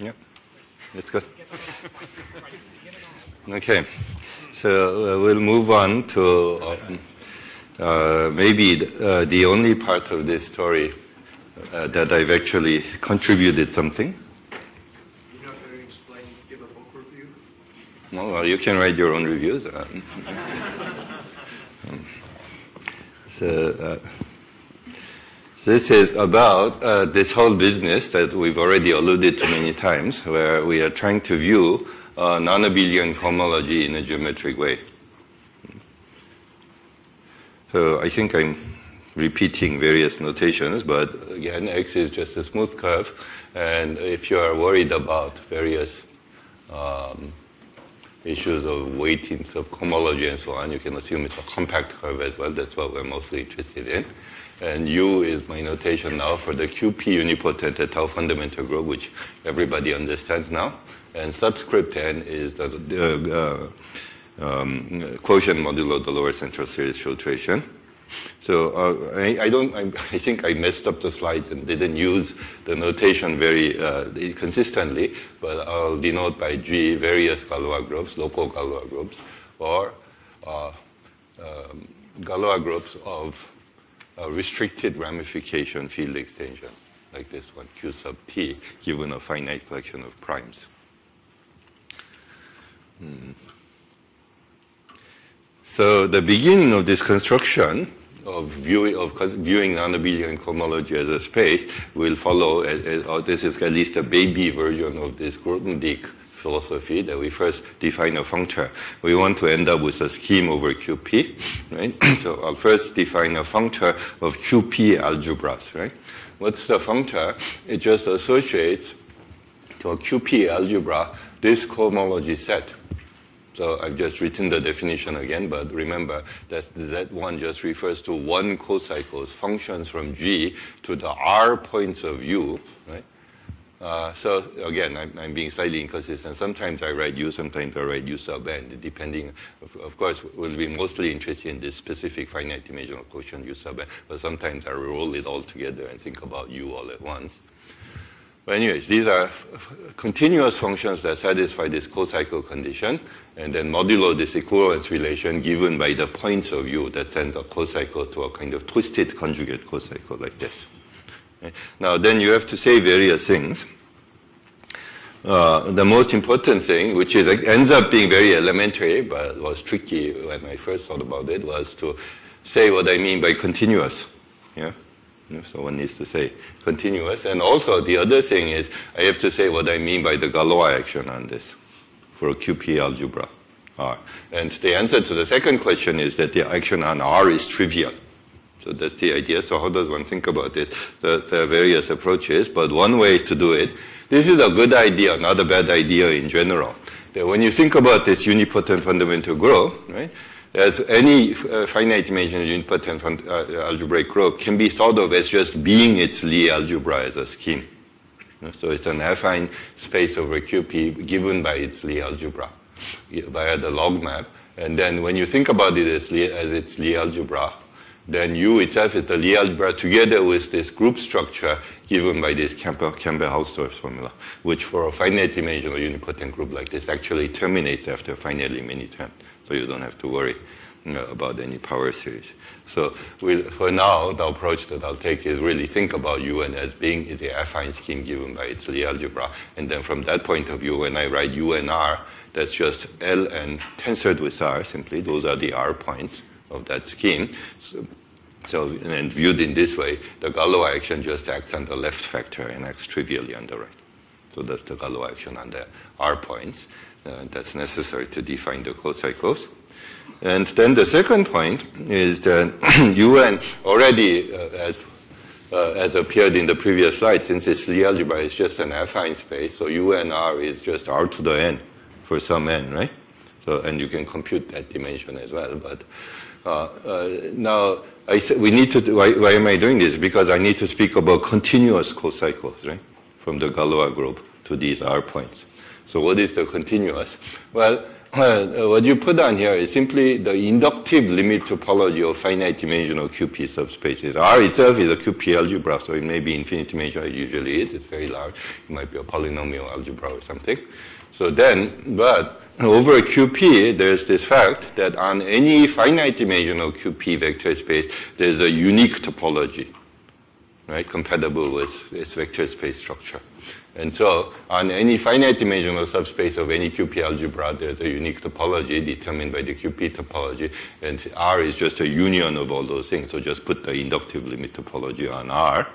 Yep, that's good. Okay, so uh, we'll move on to um, uh, maybe the, uh, the only part of this story uh, that I've actually contributed something. You're not going to explain, give a book review? No, well, you can write your own reviews. Um, so, uh, this is about uh, this whole business that we've already alluded to many times, where we are trying to view uh, non-abelian cohomology in a geometric way. So I think I'm repeating various notations, but again, X is just a smooth curve, and if you are worried about various um, issues of weightings of cohomology and so on, you can assume it's a compact curve as well. That's what we're mostly interested in. And U is my notation now for the QP unipotent étale fundamental group, which everybody understands now. And subscript n is the, the uh, um, quotient modulo the lower central series filtration. So uh, I, I, don't. I, I, think I messed up the slide and didn't use the notation very uh, consistently. But I'll denote by G various Galois groups, local Galois groups, or uh, um, Galois groups of a restricted ramification field extension, like this one, Q sub t, given a finite collection of primes. Hmm. So the beginning of this construction of viewing, of viewing non-abelian cohomology as a space will follow, as, as, or this is at least a baby version of this Grothendieck philosophy that we first define a functor. We want to end up with a scheme over QP, right? so I'll first define a functor of QP algebras, right? What's the functor? It just associates to a QP algebra this cohomology set. So I've just written the definition again, but remember that Z1 just refers to one cocycles functions from G to the R points of U, right? Uh, so again, I'm, I'm, being slightly inconsistent. Sometimes I write U, sometimes I write U sub n, depending. Of, of, course, we'll be mostly interested in this specific finite dimensional quotient U sub n, but sometimes I roll it all together and think about U all at once. But anyways, these are continuous functions that satisfy this cocycle condition, and then modulo this equivalence relation given by the points of U that sends a cocycle to a kind of twisted conjugate cocycle like this. Now, then you have to say various things. Uh, the most important thing, which is ends up being very elementary, but was tricky when I first thought about it, was to say what I mean by continuous. Yeah. So one needs to say continuous. And also the other thing is I have to say what I mean by the Galois action on this for a QP algebra R. And the answer to the second question is that the action on R is trivial. So that's the idea. So how does one think about this? There, are various approaches, but one way to do it, this is a good idea, not a bad idea in general. That when you think about this unipotent fundamental group, right, as any uh, finite dimensional unipotent fund, uh, algebraic group can be thought of as just being its Lie algebra as a scheme. So it's an affine space over QP given by its Lie algebra via the log map. And then when you think about it as, Lie, as its Lie algebra, then U itself is the Lie algebra together with this group structure given by this Campbell-Hausdorff formula, which for a finite dimensional unipotent group like this actually terminates after finitely many terms. So you don't have to worry about any power series. So we'll, for now, the approach that I'll take is really think about UN as being the affine scheme given by its Lie algebra. And then from that point of view, when I write U and R, that's just L and tensored with R simply. Those are the R points of that scheme. So, so, and viewed in this way, the Galois action just acts on the left factor and acts trivially on the right. So that's the Galois action on the R points. Uh, that's necessary to define the cocycles. And then the second point is that UN already, uh, as, uh, as appeared in the previous slide, since its Lie algebra is just an affine space, so UNR is just R to the n for some n, right? So, and you can compute that dimension as well. But uh, uh, now, I said we need to, why, why, am I doing this? Because I need to speak about continuous co-cycles, right? From the Galois group to these R points. So what is the continuous? Well, uh, what you put on here is simply the inductive limit topology of finite dimensional QP subspaces. R itself is a QP algebra, so it may be infinite dimensional. It usually is. It's very large. It might be a polynomial algebra or something. So then, but over a QP, there's this fact that on any finite dimensional QP vector space, there's a unique topology, right, compatible with its vector space structure. And so on any finite dimensional subspace of any QP algebra, there's a unique topology determined by the QP topology. And R is just a union of all those things. So just put the inductive limit topology on R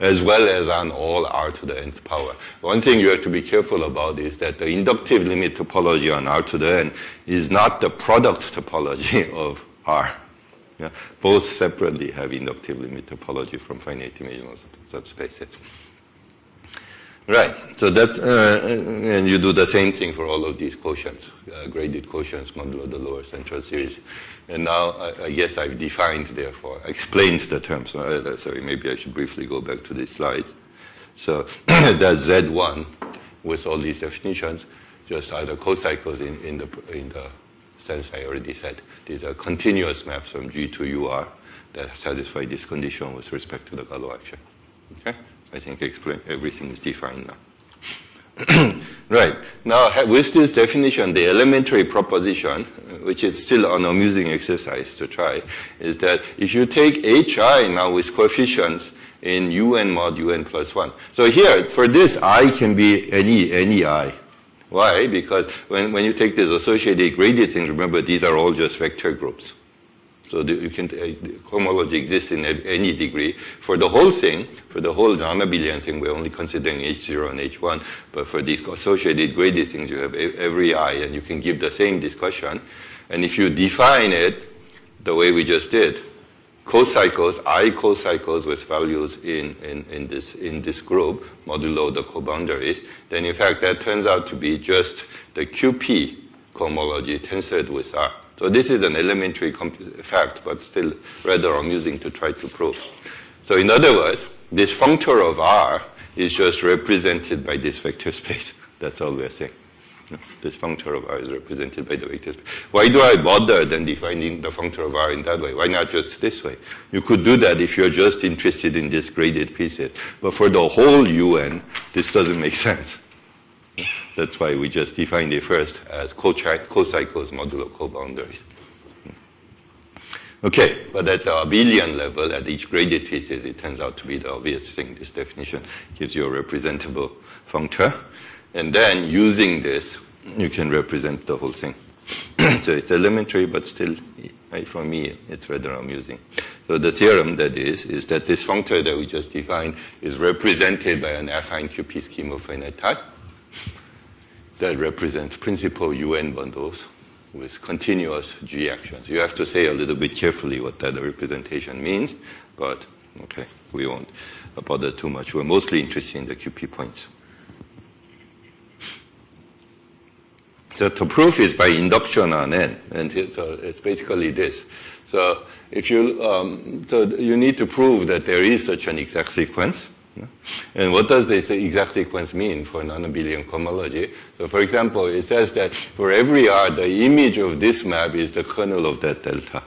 as well as on all R to the nth power. One thing you have to be careful about is that the inductive limit topology on R to the n is not the product topology of R. Yeah? Both separately have inductive limit topology from finite dimensional subspaces. Right. So that, uh, and you do the same thing for all of these quotients, uh, graded quotients modulo the lower central series. And now I, guess I've defined, therefore, explained the term. So, uh, sorry, maybe I should briefly go back to this slide. So that's Z1 with all these definitions, just either cocycles in, in, the, in the sense I already said. These are continuous maps from G to UR that satisfy this condition with respect to the Galois action. Okay? I think explain, everything is defined now. right. Now, with this definition, the elementary proposition, which is still an amusing exercise to try, is that if you take hi now with coefficients in un mod un plus 1. So here, for this, i can be any, any i. Why? Because when, when you take these associated gradient things, remember, these are all just vector groups. So the, you can, uh, cohomology exists in any degree. For the whole thing, for the whole non-abelian thing, we're only considering H0 and H1. But for these associated gradient things, you have every I, and you can give the same discussion. And if you define it the way we just did, cocycles, I cocycles with values in, in, in, this, in this group, modulo the coboundaries, then in fact that turns out to be just the QP cohomology tensored with R. So this is an elementary fact, but still rather amusing to try to prove. So in other words, this functor of R is just represented by this vector space. That's all we're saying. This functor of R is represented by the vector space. Why do I bother then defining the functor of R in that way? Why not just this way? You could do that if you're just interested in this graded pieces. But for the whole UN, this doesn't make sense. That's why we just defined it first as co-cycles modulo coboundaries. Okay, but at the abelian level, at each graded thesis, it turns out to be the obvious thing. This definition gives you a representable functor. And then using this, you can represent the whole thing. so it's elementary, but still, for me, it's rather amusing. So the theorem that is, is that this functor that we just defined is represented by an affine QP scheme of finite type that represent principal UN bundles with continuous G actions. You have to say a little bit carefully what that representation means, but okay, we won't bother too much. We're mostly interested in the QP points. So to prove is by induction on n, and so it's basically this. So if you, um, so you need to prove that there is such an exact sequence, and what does this exact sequence mean for non-abelian cohomology? So for example, it says that for every R, the image of this map is the kernel of that delta.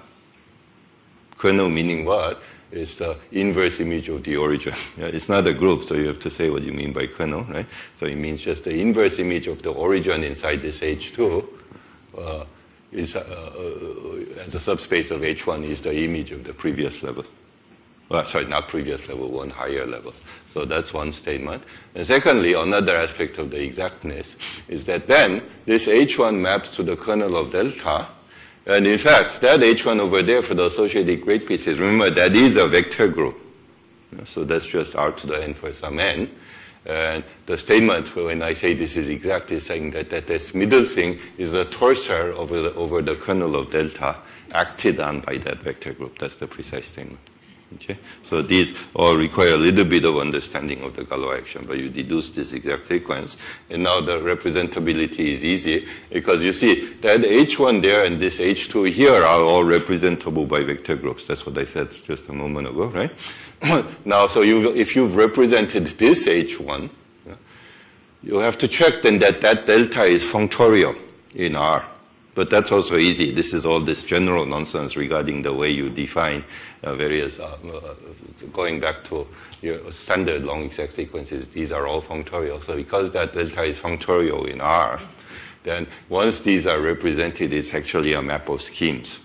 Kernel meaning what? It's the inverse image of the origin. Yeah, it's not a group, so you have to say what you mean by kernel, right? So it means just the inverse image of the origin inside this H2 uh, is, uh, uh, as a subspace of H1 is the image of the previous level well, sorry, not previous level, one higher level. So that's one statement. And secondly, another aspect of the exactness is that then this H1 maps to the kernel of delta. And in fact, that H1 over there for the associated grade pieces, remember that is a vector group. So that's just R to the n for some n. And the statement when I say this is exact is saying that, that this middle thing is a torsor over the, over the kernel of delta acted on by that vector group. That's the precise statement. Okay? So these all require a little bit of understanding of the Galois action, but you deduce this exact sequence, and now the representability is easy because you see that H1 there and this H2 here are all representable by vector groups. That's what I said just a moment ago, right? now, so you if you've represented this H1, you have to check then that that delta is functorial in R. But that's also easy. This is all this general nonsense regarding the way you define uh, various, uh, uh, going back to your standard long exact sequences, these are all functorial. So because that delta is functorial in R, then once these are represented, it's actually a map of schemes.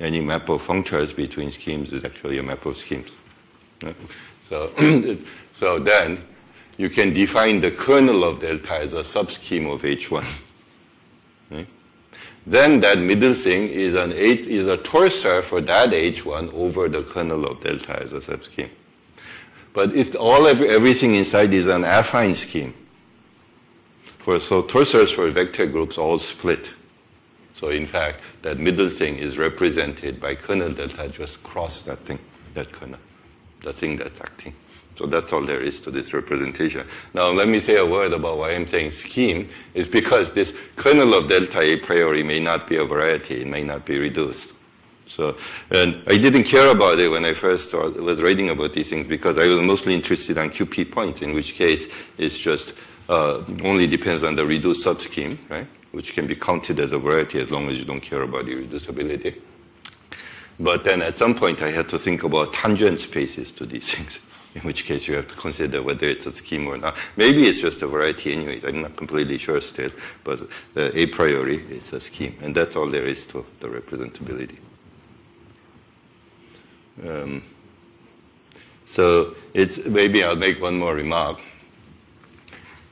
Any map of functors between schemes is actually a map of schemes. So, so then you can define the kernel of delta as a subscheme of H1. Then that middle thing is, an H, is a torsor for that H1 over the kernel of delta as a subscheme. But it's all every, everything inside is an affine scheme. For, so torsors for vector groups all split. So in fact, that middle thing is represented by kernel delta just cross that thing, that kernel, the thing that's acting. So that's all there is to this representation. Now let me say a word about why I'm saying scheme is because this kernel of delta a priori may not be a variety, it may not be reduced. So, and I didn't care about it when I first was writing about these things because I was mostly interested on QP points, in which case it's just uh, only depends on the reduced subscheme, right? Which can be counted as a variety as long as you don't care about irreducibility. But then at some point I had to think about tangent spaces to these things in which case you have to consider whether it's a scheme or not. Maybe it's just a variety anyway. I'm not completely sure still, but uh, a priori it's a scheme. And that's all there is to the representability. Um, so it's, maybe I'll make one more remark.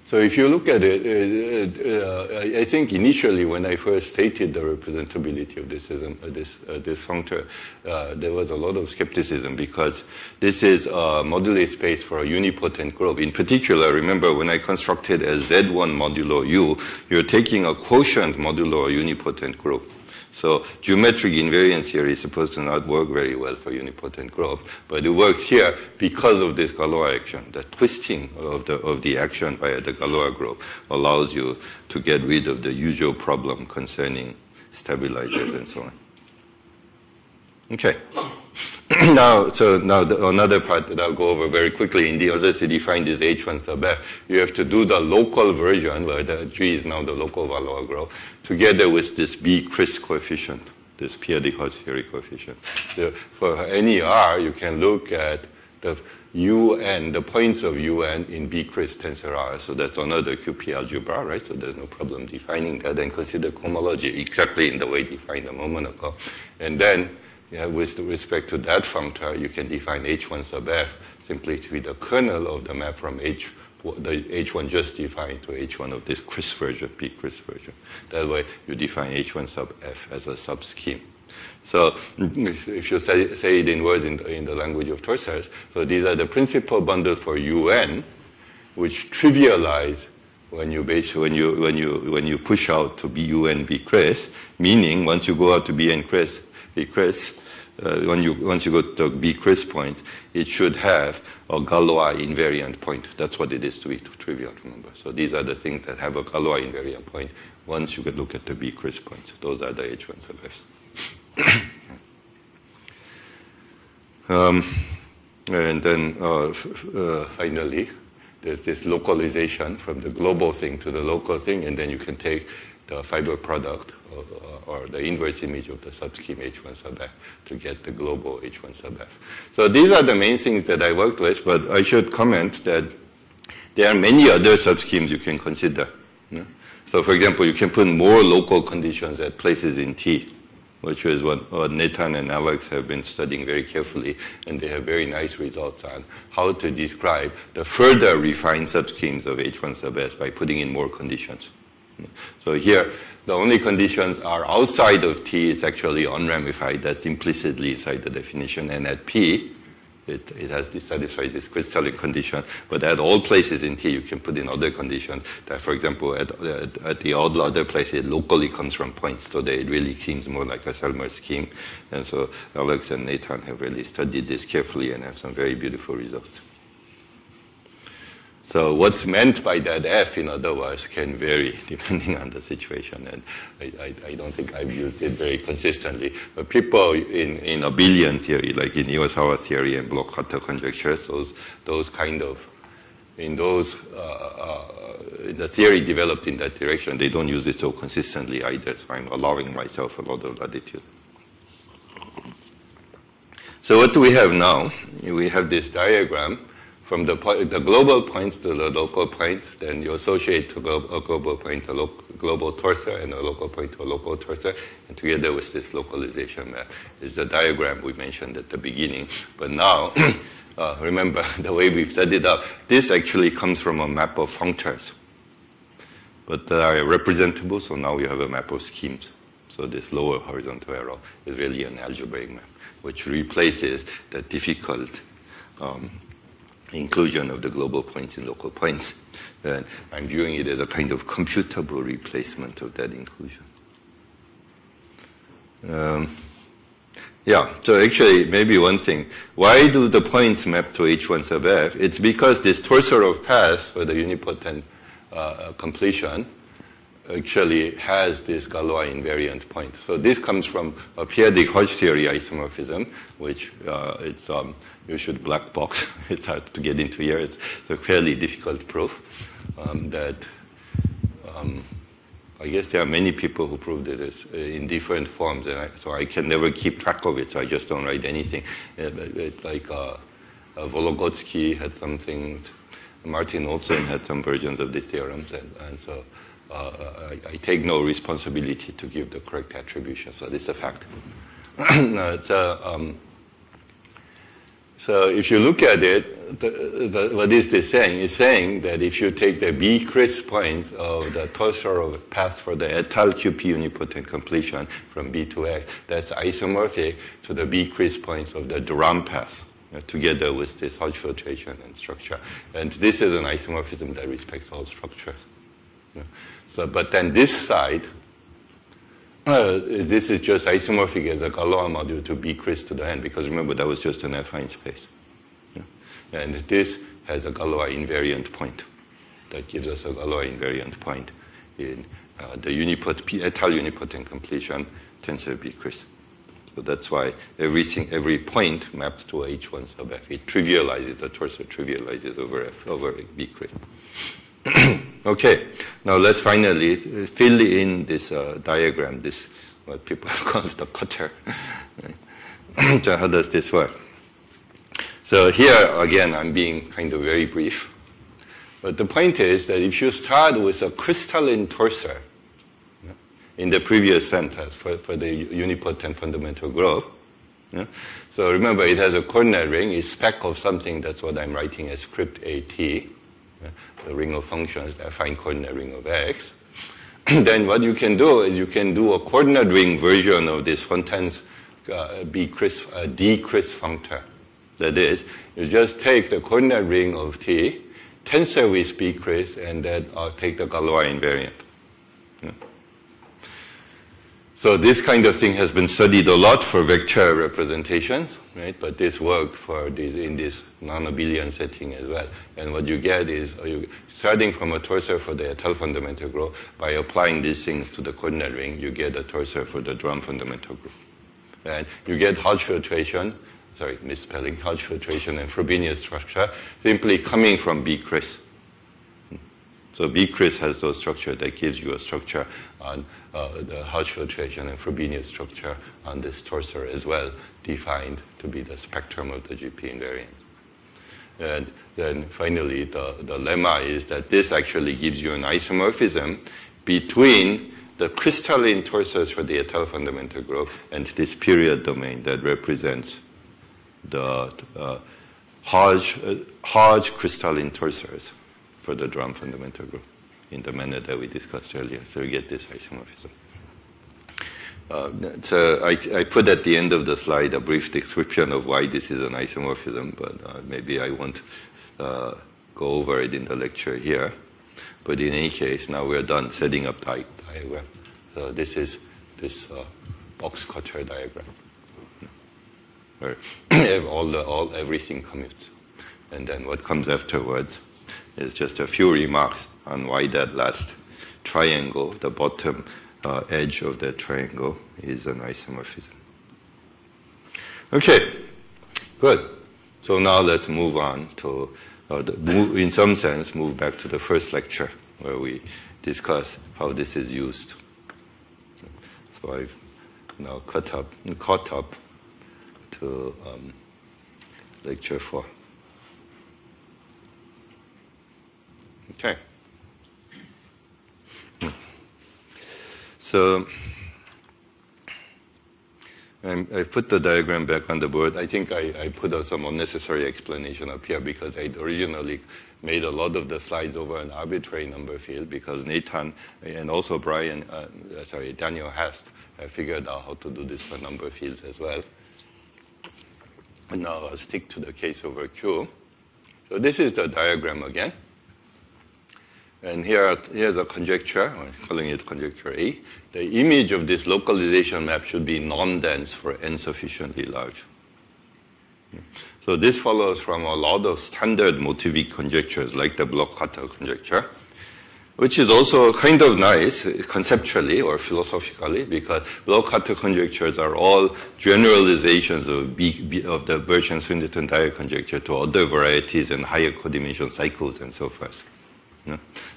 So if you look at it, uh, uh, I think initially when I first stated the representability of this, uh, this, uh, this functor, uh, there was a lot of skepticism because this is a moduli space for a unipotent group. In particular, remember when I constructed a Z1 modulo U, you're taking a quotient modulo a unipotent group. So geometric invariant theory is supposed to not work very well for unipotent group, but it works here because of this Galois action. The twisting of the, of the action by the Galois group allows you to get rid of the usual problem concerning stabilizers and so on. Okay. now, so now the, another part that I'll go over very quickly. In the order to define this H1 sub f, you have to do the local version where the G is now the local Galois group together with this B cris coefficient, this periodic auxiliary coefficient. So for any R, you can look at the UN, the points of UN in B cris tensor R. So that's another QP algebra, right? So there's no problem defining that and consider cohomology exactly in the way defined a moment ago. And then yeah, with respect to that functor, you can define H1 sub f simply to be the kernel of the map from H, the H1 just defined to H1 of this cris version, P cris version. That way, you define H1 sub f as a subscheme. So if you say, say it in words in the, in the language of torsors, so these are the principal bundle for UN, which trivialize when you base, when you when you when you push out to B UN B cris, meaning once you go out to B N cris B cris, uh, when you, once you go to B cris points, it should have a Galois invariant point. That's what it is to be trivial, remember. So these are the things that have a Galois invariant point once you could look at the B cris points. Those are the H1 sub Fs. um, and then uh, uh, finally, there's this localization from the global thing to the local thing, and then you can take the fiber product or, uh, or, the inverse image of the subscheme H1 sub f to get the global H1 sub f. So these are the main things that I worked with, but I should comment that there are many other subschemes you can consider. So for example, you can put more local conditions at places in T, which is what, what Nathan and Alex have been studying very carefully, and they have very nice results on how to describe the further refined subschemes of H1 sub s by putting in more conditions. So here, the only conditions are outside of T, it's actually unramified. That's implicitly inside the definition. And at P, it, it has this satisfies this crystalline condition. But at all places in T, you can put in other conditions that, for example, at, at, at the all other places, it locally comes from points. So that it really seems more like a Selmer scheme. And so Alex and Nathan have really studied this carefully and have some very beautiful results. So what's meant by that F, in other words, can vary depending on the situation. And I, I, I, don't think I've used it very consistently. But people in, in abelian theory, like in Iwasawa theory and Bloch-Kato conjectures, those, those kind of in those, uh, uh, the theory developed in that direction, they don't use it so consistently either. So I'm allowing myself a lot of latitude. So what do we have now? We have this diagram from the, the global points to the local points, then you associate to a global point to a global torsor and a local point to a local torsor, and together with this localization map is the diagram we mentioned at the beginning. But now, uh, remember the way we've set it up, this actually comes from a map of functors. But they are representable, so now we have a map of schemes. So this lower horizontal arrow is really an algebraic map, which replaces the difficult um, inclusion of the global points in local points. And I'm viewing it as a kind of computable replacement of that inclusion. Um, yeah, so actually, maybe one thing. Why do the points map to H1 sub f? It's because this torsor of paths for the unipotent uh, completion actually has this Galois invariant point. So this comes from a p-adic Hodge theory isomorphism, which uh, it's um, you should black box. it's hard to get into here. It's a fairly difficult proof um, that um, I guess there are many people who proved it uh, in different forms, and I, so I can never keep track of it. So I just don't write anything. It's like uh, uh, Vologodsky had something. Martin Olsson had some versions of the theorems, and, and so uh, I, I, take no responsibility to give the correct attribution. So this is a fact. no, it's a, um, so if you look at it, the, the, what is this saying? It's saying that if you take the B crisp points of the torsor path for the étale QP unipotent completion from B to X, that's isomorphic to the B crisp points of the de Rham path. Together with this Hodge filtration and structure. And this is an isomorphism that respects all structures. So, but then this side, uh, this is just isomorphic as a Galois module to B crisp to the n, because remember that was just an affine space. Yeah. And this has a Galois invariant point. That gives us a Galois invariant point in uh, the unipot, P, étale unipotent completion tensor B crisp. So that's why everything, every point maps to H1 sub f. It trivializes, the torsor trivializes over f, over B crisp. okay, now let's finally fill in this uh, diagram, this what people call the cutter. so how does this work? So here, again, I'm being kind of very brief. But the point is that if you start with a crystalline torsor in the previous sentence for, for the unipotent fundamental growth, yeah? so remember it has a coordinate ring, it's spec of something, that's what I'm writing as script AT the ring of functions, the affine coordinate ring of x, then what you can do is you can do a coordinate ring version of this Fontaine's uh, B crisp, uh, D functor. That is, you just take the coordinate ring of T, tensor with B crisp, and then uh, take the Galois invariant. So this kind of thing has been studied a lot for vector representations, right? But this work for this in this non-abelian setting as well. And what you get is you, starting from a torsor for the étale fundamental group, by applying these things to the coordinate ring, you get a torsor for the de Rham fundamental group. And you get Hodge filtration, sorry, misspelling, Hodge filtration and Frobenius structure simply coming from B crisp. So B crisp has those structure that gives you a structure on uh, the Hodge filtration and Frobenius structure on this torsor as well, defined to be the spectrum of the GP invariant. And then finally, the, the lemma is that this actually gives you an isomorphism between the crystalline torsors for the étale fundamental group and this period domain that represents the uh, Hodge, uh, Hodge crystalline torsors for the de Rham fundamental group in the manner that we discussed earlier. So we get this isomorphism. Uh, so I, I, put at the end of the slide a brief description of why this is an isomorphism, but uh, maybe I won't uh, go over it in the lecture here. But in any case, now we're done setting up the diagram. So this is this uh, box cutter diagram, where all the all everything commutes, and then what comes afterwards is just a few remarks on why that last triangle, the bottom uh, edge of that triangle, is an isomorphism. Okay, good. So now let's move on to uh, the, move, in some sense, move back to the first lecture where we discuss how this is used. So I've now cut up, caught up to um, lecture four. Okay. So I put the diagram back on the board. I think I, I put some unnecessary explanation up here because I originally made a lot of the slides over an arbitrary number field because Nathan and also Brian, uh, sorry, Daniel Hast have figured out how to do this for number fields as well. And now I'll stick to the case over Q. So this is the diagram again. And here, here's a conjecture, I'm calling it conjecture A. The image of this localization map should be non-dense for n sufficiently large. So this follows from a lot of standard motivic conjectures, like the Bloch-Kato conjecture, which is also kind of nice conceptually or philosophically, because Bloch-Kato conjectures are all generalizations of, B, of the Birch and Swinnerton-Dyer conjecture to other varieties and higher codimension cycles and so forth.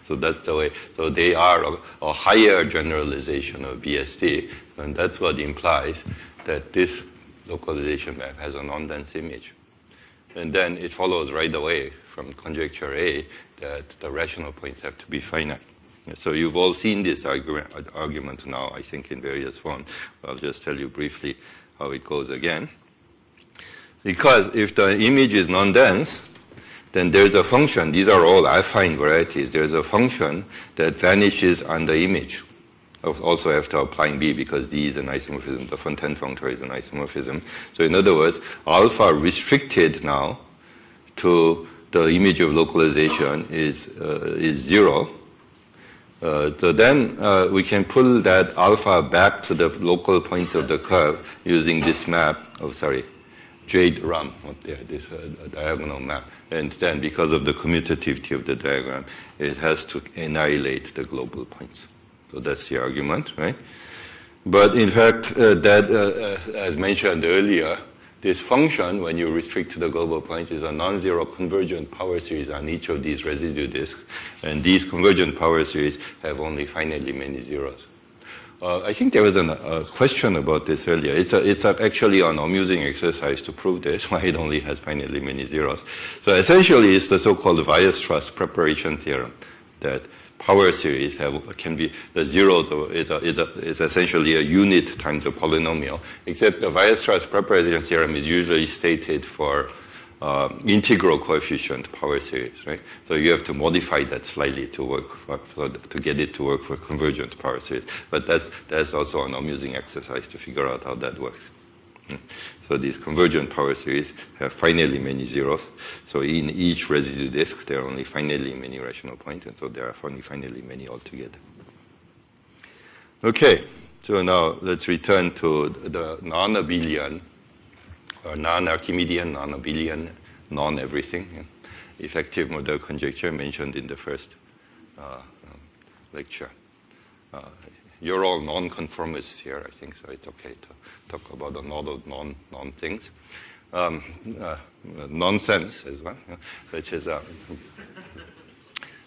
So that's the way. So they are a, a, higher generalization of BSD, and that's what implies that this localization map has a non-dense image. And then it follows right away from conjecture A that the rational points have to be finite. So you've all seen this argument now, I think, in various forms. I'll just tell you briefly how it goes again. Because if the image is non-dense, then there's a function, these are all affine varieties, there's a function that vanishes on the image. Also after applying B because D is an isomorphism, the Fontaine functor is an isomorphism. So in other words, alpha restricted now to the image of localization is, uh, is zero. Uh, so then uh, we can pull that alpha back to the local points of the curve using this map, oh sorry, J de Rham, this uh, diagonal map. And then because of the commutativity of the diagram, it has to annihilate the global points. So that's the argument, right? But in fact, uh, that, uh, uh, as mentioned earlier, this function, when you restrict to the global points, is a non-zero convergent power series on each of these residue disks. And these convergent power series have only finitely many zeros. Uh, I think there was a uh, question about this earlier. It's, a, it's a actually an amusing exercise to prove this, why it only has finitely many zeros. So essentially, it's the so-called Weierstrass preparation theorem that power series have, can be the zeros is, a, is, is essentially a unit times a polynomial, except the Weierstrass preparation theorem is usually stated for uh, integral coefficient power series, right? So you have to modify that slightly to work for, for, to get it to work for convergent power series. But that's that's also an amusing exercise to figure out how that works. Hmm. So these convergent power series have finitely many zeros. So in each residue disk, there are only finitely many rational points, and so there are only finitely many altogether. Okay, so now let's return to the non-abelian non-Archimedean, non-abelian, non-everything. Effective Mordell conjecture mentioned in the first uh, um, lecture. Uh, you're all non-conformists here, I think, so it's okay to talk about a lot of non, non things. Um, uh, nonsense as well, which is uh,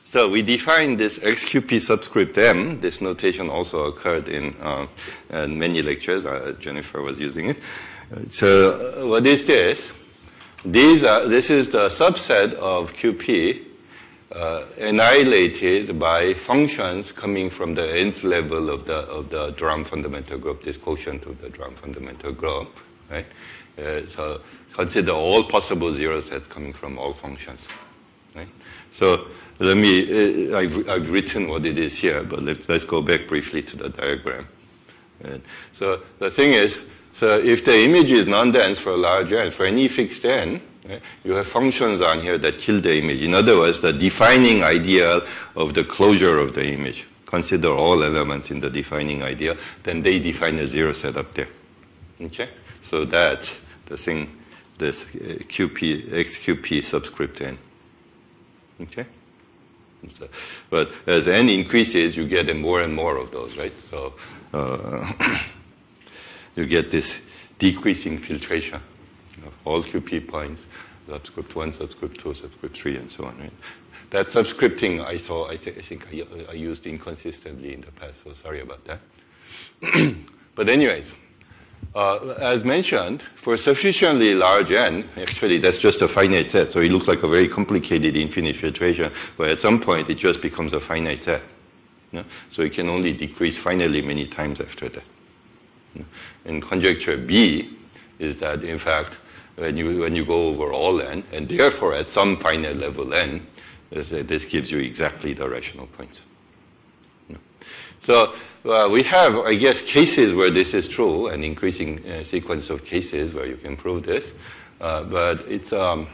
so we define this XQP subscript M. This notation also occurred in, uh, in many lectures. Uh, Jennifer was using it. So uh, what is this? These are, this is the subset of QP uh, annihilated by functions coming from the nth level of the, of the de Rham fundamental group, this quotient of the de Rham fundamental group, right? Uh, so consider all possible zero sets coming from all functions, right? So let me, uh, I've, I've written what it is here, but let's, let's go back briefly to the diagram. Right? So the thing is, so if the image is non-dense for a large n, for any fixed n, you have functions on here that kill the image. In other words, the defining ideal of the closure of the image. Consider all elements in the defining ideal, then they define a zero set up there. Okay? So that's the thing, this uh, QP, XQP subscript n. Okay? So, but as n increases, you get more and more of those, right? So uh, you get this decreasing filtration of all QP points subscript 1, subscript 2, subscript 3, and so on. Right? That subscripting I saw, I, th- I think I, I, used inconsistently in the past, so sorry about that. but anyways, uh, as mentioned, for sufficiently large n, actually that's just a finite set, so it looks like a very complicated infinite filtration, but at some point it just becomes a finite set. So it can only decrease finally many times after that. And conjecture B is that, in fact, when you, when you go over all n, and therefore at some finite level n, this gives you exactly the rational points. So uh, we have, I guess, cases where this is true, an increasing uh, sequence of cases where you can prove this. Uh, but it's, um,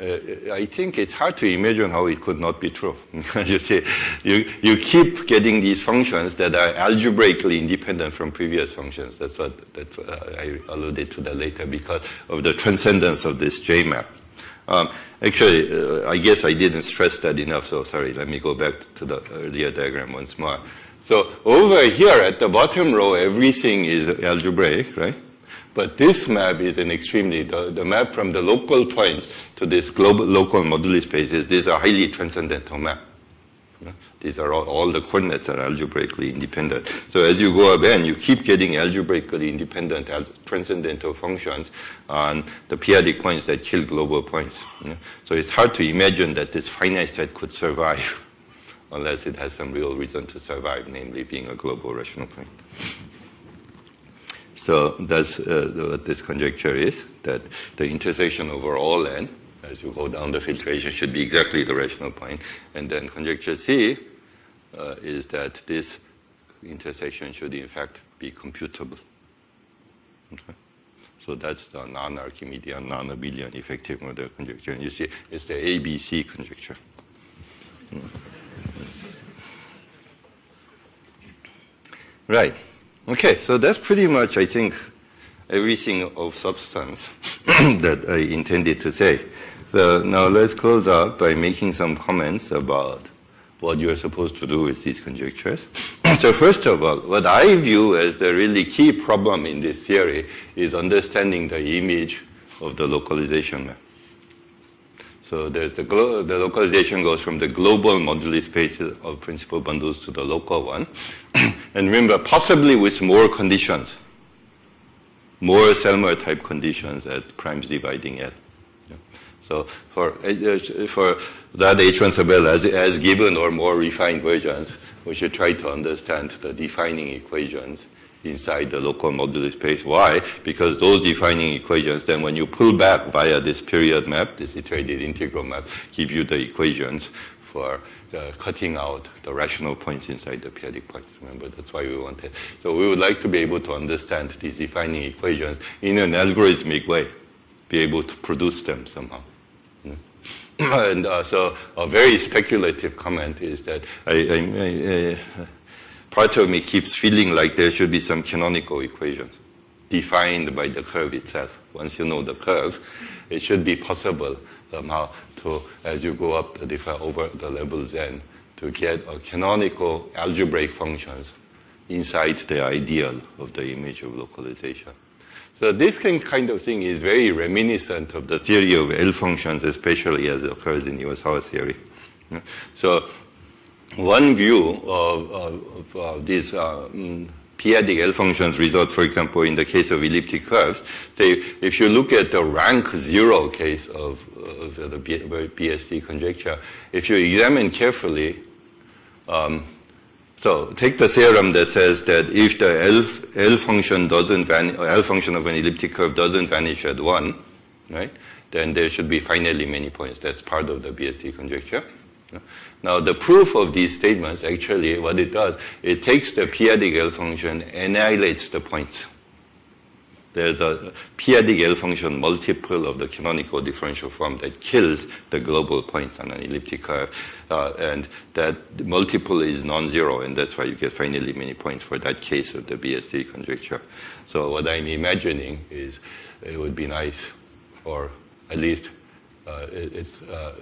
uh, I think it's hard to imagine how it could not be true. you see, you, you keep getting these functions that are algebraically independent from previous functions. That's what, that's what I alluded to that later because of the transcendence of this J map. Um, actually, uh, I guess I didn't stress that enough, so sorry, let me go back to the earlier diagram once more. So over here at the bottom row, everything is algebraic, right? But this map is an extremely, the, the map from the local points to this global local moduli spaces, these are highly transcendental map. These are all, all, the coordinates are algebraically independent. So as you go up and you keep getting algebraically independent transcendental functions on the p-adic points that kill global points. So it's hard to imagine that this finite set could survive unless it has some real reason to survive, namely being a global rational point. So that's uh, what this conjecture is, that the intersection over all n, as you go down the filtration, should be exactly the rational point. And then conjecture C uh, is that this intersection should in fact be computable. Okay. So that's the non-Archimedean, non-abelian effective Mordell conjecture. And you see, it's the ABC conjecture. Right. Okay, so that's pretty much, I think, everything of substance that I intended to say. So now let's close up by making some comments about what you're supposed to do with these conjectures. so first of all, what I view as the really key problem in this theory is understanding the image of the localization map. So there's the, the localization goes from the global moduli spaces of principal bundles to the local one. and remember, possibly with more conditions, more Selmer type conditions at primes dividing L. So for, uh, for that H1 sub L as, as given or more refined versions, we should try to understand the defining equations inside the local moduli space. Why? Because those defining equations, then when you pull back via this period map, this iterated integral map, give you the equations for uh, cutting out the rational points inside the p-adic points. Remember, that's why we wanted. So we would like to be able to understand these defining equations in an algorithmic way, be able to produce them somehow. and uh, so a very speculative comment is that I, I, I, part of me keeps feeling like there should be some canonical equations defined by the curve itself. Once you know the curve, it should be possible somehow to, as you go up the different over the levels n, to get a canonical algebraic functions inside the ideal of the image of localization. So this kind of thing is very reminiscent of the theory of L functions, especially as it occurs in Iwasawa theory. So one view of, of, of these uh, mm, p-adic L functions result, for example, in the case of elliptic curves. Say, if you look at the rank zero case of, of the BSD conjecture, if you examine carefully, um, so take the theorem that says that if the L, L function doesn't vanish, L function of an elliptic curve doesn't vanish at one, right? Then there should be finitely many points. That's part of the BSD conjecture. Now, the proof of these statements, actually, what it does, it takes the p-adic L function, annihilates the points. There's a p-adic L function multiple of the canonical differential form that kills the global points on an elliptic curve. Uh, and that multiple is non-zero, and that's why you get finitely many points for that case of the BSD conjecture. So what I'm imagining is it would be nice, or at least uh, it, it's uh,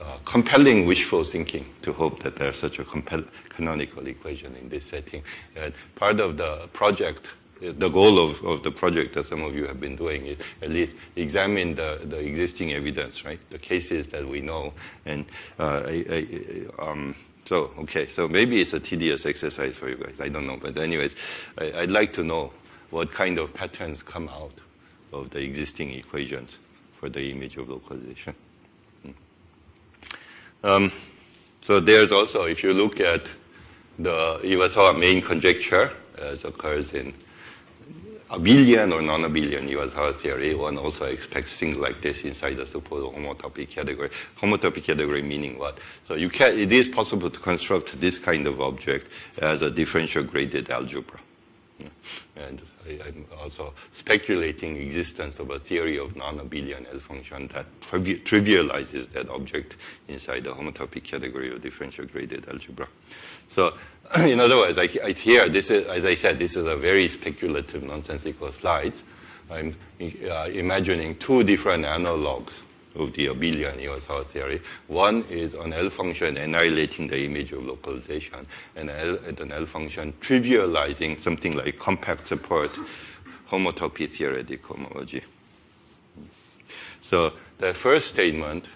uh, compelling wishful thinking to hope that there's such a canonical equation in this setting. And part of the project the goal of, of the project that some of you have been doing is at least examine the, the existing evidence, right? The cases that we know. And uh, I, I, um, so, okay, so maybe it's a tedious exercise for you guys. I don't know. But, anyways, I, would like to know what kind of patterns come out of the existing equations for the image of localization. Um, so, there's also, if you look at the Iwasawa main conjecture, as occurs in abelian or non-abelian Iwasawa theory, one also expects things like this inside the supposed homotopy category. Homotopy category meaning what? So you can, it is possible to construct this kind of object as a differential graded algebra. And I, am also speculating existence of a theory of non-abelian L function that trivi trivializes that object inside the homotopy category of differential graded algebra. So in other words, I, I, here, this is, as I said, this is a very speculative, nonsensical slides. I'm uh, imagining two different analogs of the abelian Iwasawa theory. One is an L function annihilating the image of localization, and L, an L function trivializing something like compact support homotopy theoretic homology. So the first statement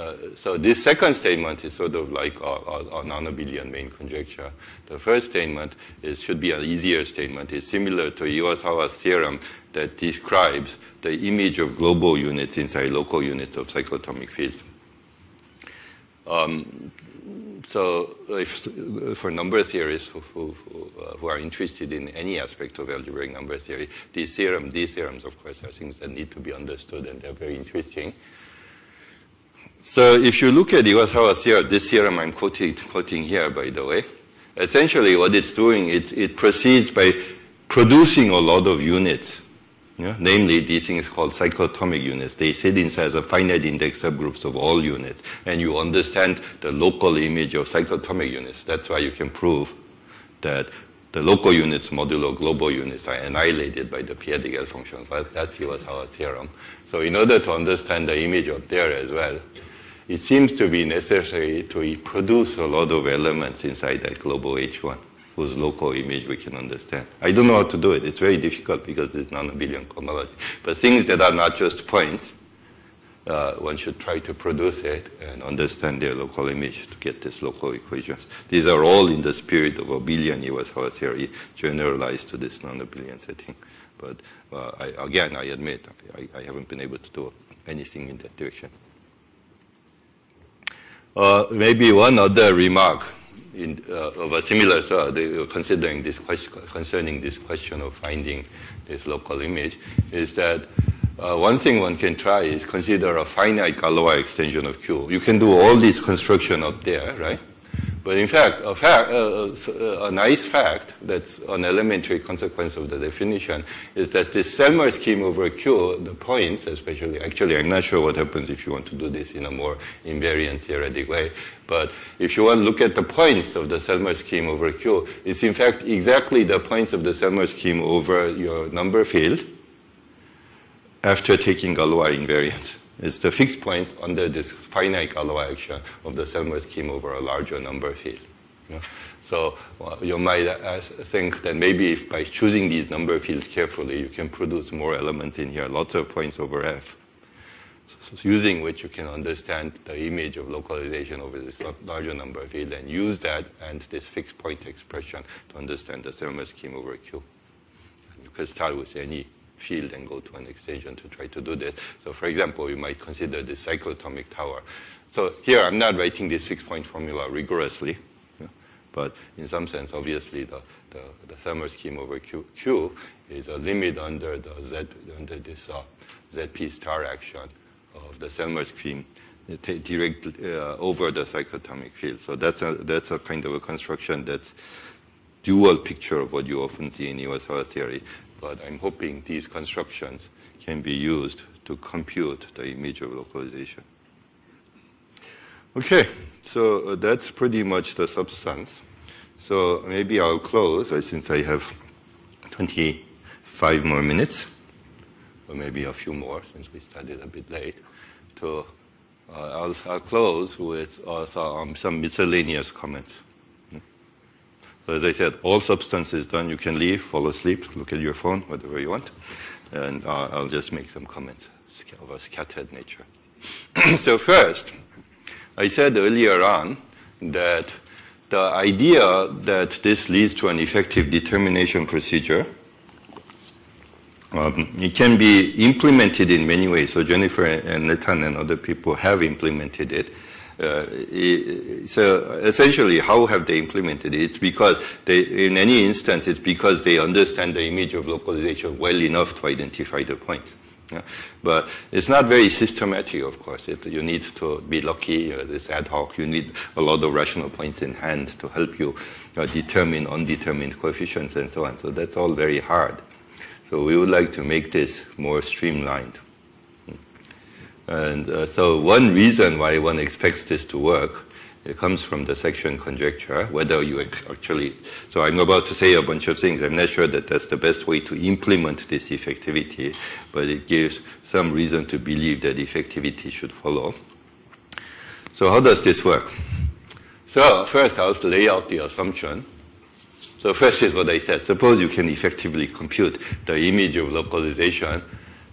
uh, so this second statement is sort of like a, a non-abelian main conjecture. The first statement is, should be an easier statement. It's similar to Iwasawa's theorem that describes the image of global units inside local units of cyclotomic fields. Um, so if, for number theorists who, who, who, are interested in any aspect of algebraic number theory, these, theorem, these theorems, of course, are things that need to be understood and they're very interesting. So if you look at Iwasawa theorem, this theorem I'm quoting, quoting here, by the way, essentially what it's doing, it, it proceeds by producing a lot of units. Yeah? Namely, these things called cyclotomic units. They sit inside a finite index subgroups of all units. And you understand the local image of cyclotomic units. That's why you can prove that the local units modulo global units are annihilated by the p-adic L functions. That's Iwasawa theorem. So in order to understand the image up there as well, it seems to be necessary to produce a lot of elements inside that global H1 whose local image we can understand. I don't know how to do it. It's very difficult because it's non-abelian cohomology. But things that are not just points, uh, one should try to produce it and understand their local image to get these local equations. These are all in the spirit of abelian Iwasawa theory, generalized to this non-abelian setting. But uh, I, again, I admit I, I haven't been able to do anything in that direction. Uh, maybe one other remark in, uh, of a similar sort, considering this question, concerning this question of finding this local image, is that uh, one thing one can try is consider a finite Galois extension of Q. You can do all this construction up there, right? But in fact, a, fact, uh, uh, a nice fact that's an elementary consequence of the definition is that this Selmer scheme over Q, the points especially, actually I'm not sure what happens if you want to do this in a more invariant theoretic way, but if you want to look at the points of the Selmer scheme over Q, it's in fact exactly the points of the Selmer scheme over your number field after taking Galois invariance. It's the fixed points under this finite Galois action of the Selmer scheme over a larger number field. So well, you might think that maybe if by choosing these number fields carefully, you can produce more elements in here, lots of points over F. So, using which you can understand the image of localization over this larger number field and use that and this fixed point expression to understand the Selmer scheme over Q. And you can start with any field and go to an extension to try to do this. So for example, you might consider this cyclotomic tower. So here I'm not writing this fixed-point formula rigorously, but in some sense, obviously, the, the, the Selmer scheme over Q, Q is a limit under the Z, under this uh, ZP star action of the Selmer scheme direct uh, over the cyclotomic field. So that's a, that's a kind of a construction that's dual picture of what you often see in Iwasawa theory but I'm hoping these constructions can be used to compute the image of localization. Okay, so uh, that's pretty much the substance. So maybe I'll close uh, since I have 25 more minutes, or maybe a few more since we started a bit late. To, uh, I'll, I'll, close with uh, some, some miscellaneous comments. As I said, all substance is done. You can leave, fall asleep, look at your phone, whatever you want. And uh, I'll just make some comments of a scattered nature. so first, I said earlier on that the idea that this leads to an effective determination procedure um, it can be implemented in many ways. So Jennifer and Nathan and other people have implemented it. Uh, so essentially, how have they implemented it? It's because they, in any instance, it's because they understand the image of localization well enough to identify the point. Yeah. But it's not very systematic, of course. It, you need to be lucky, uh, this ad hoc. You need a lot of rational points in hand to help you determine undetermined coefficients and so on. So that's all very hard. So we would like to make this more streamlined. And uh, so one reason why one expects this to work it comes from the section conjecture, whether you actually, so I'm about to say a bunch of things. I'm not sure that that's the best way to implement this effectivity, but it gives some reason to believe that effectivity should follow. So how does this work? So first I'll lay out the assumption. So first is what I said. Suppose you can effectively compute the image of localization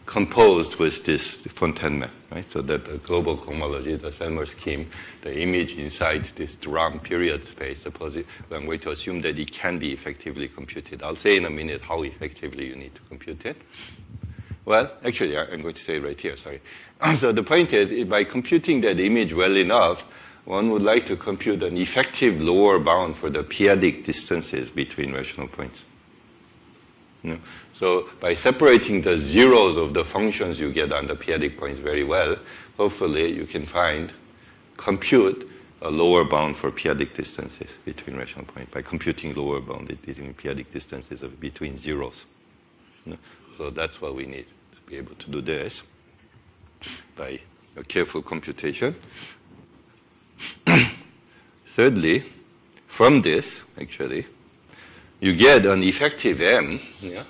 composed with this Fontaine map, right? So that the global cohomology, the Selmer scheme, the image inside this de Rham period space, suppose I'm going to assume that it can be effectively computed. I'll say in a minute how effectively you need to compute it. Well, actually, I'm going to say right here, sorry. So the point is, by computing that image well enough, one would like to compute an effective lower bound for the p-adic distances between rational points. You know? So by separating the zeros of the functions you get on the p-adic points very well, hopefully you can find, compute a lower bound for p-adic distances between rational points by computing lower bound between p-adic distances of between zeros. So that's what we need to be able to do this by a careful computation. Thirdly, from this, actually, you get an effective M, yeah,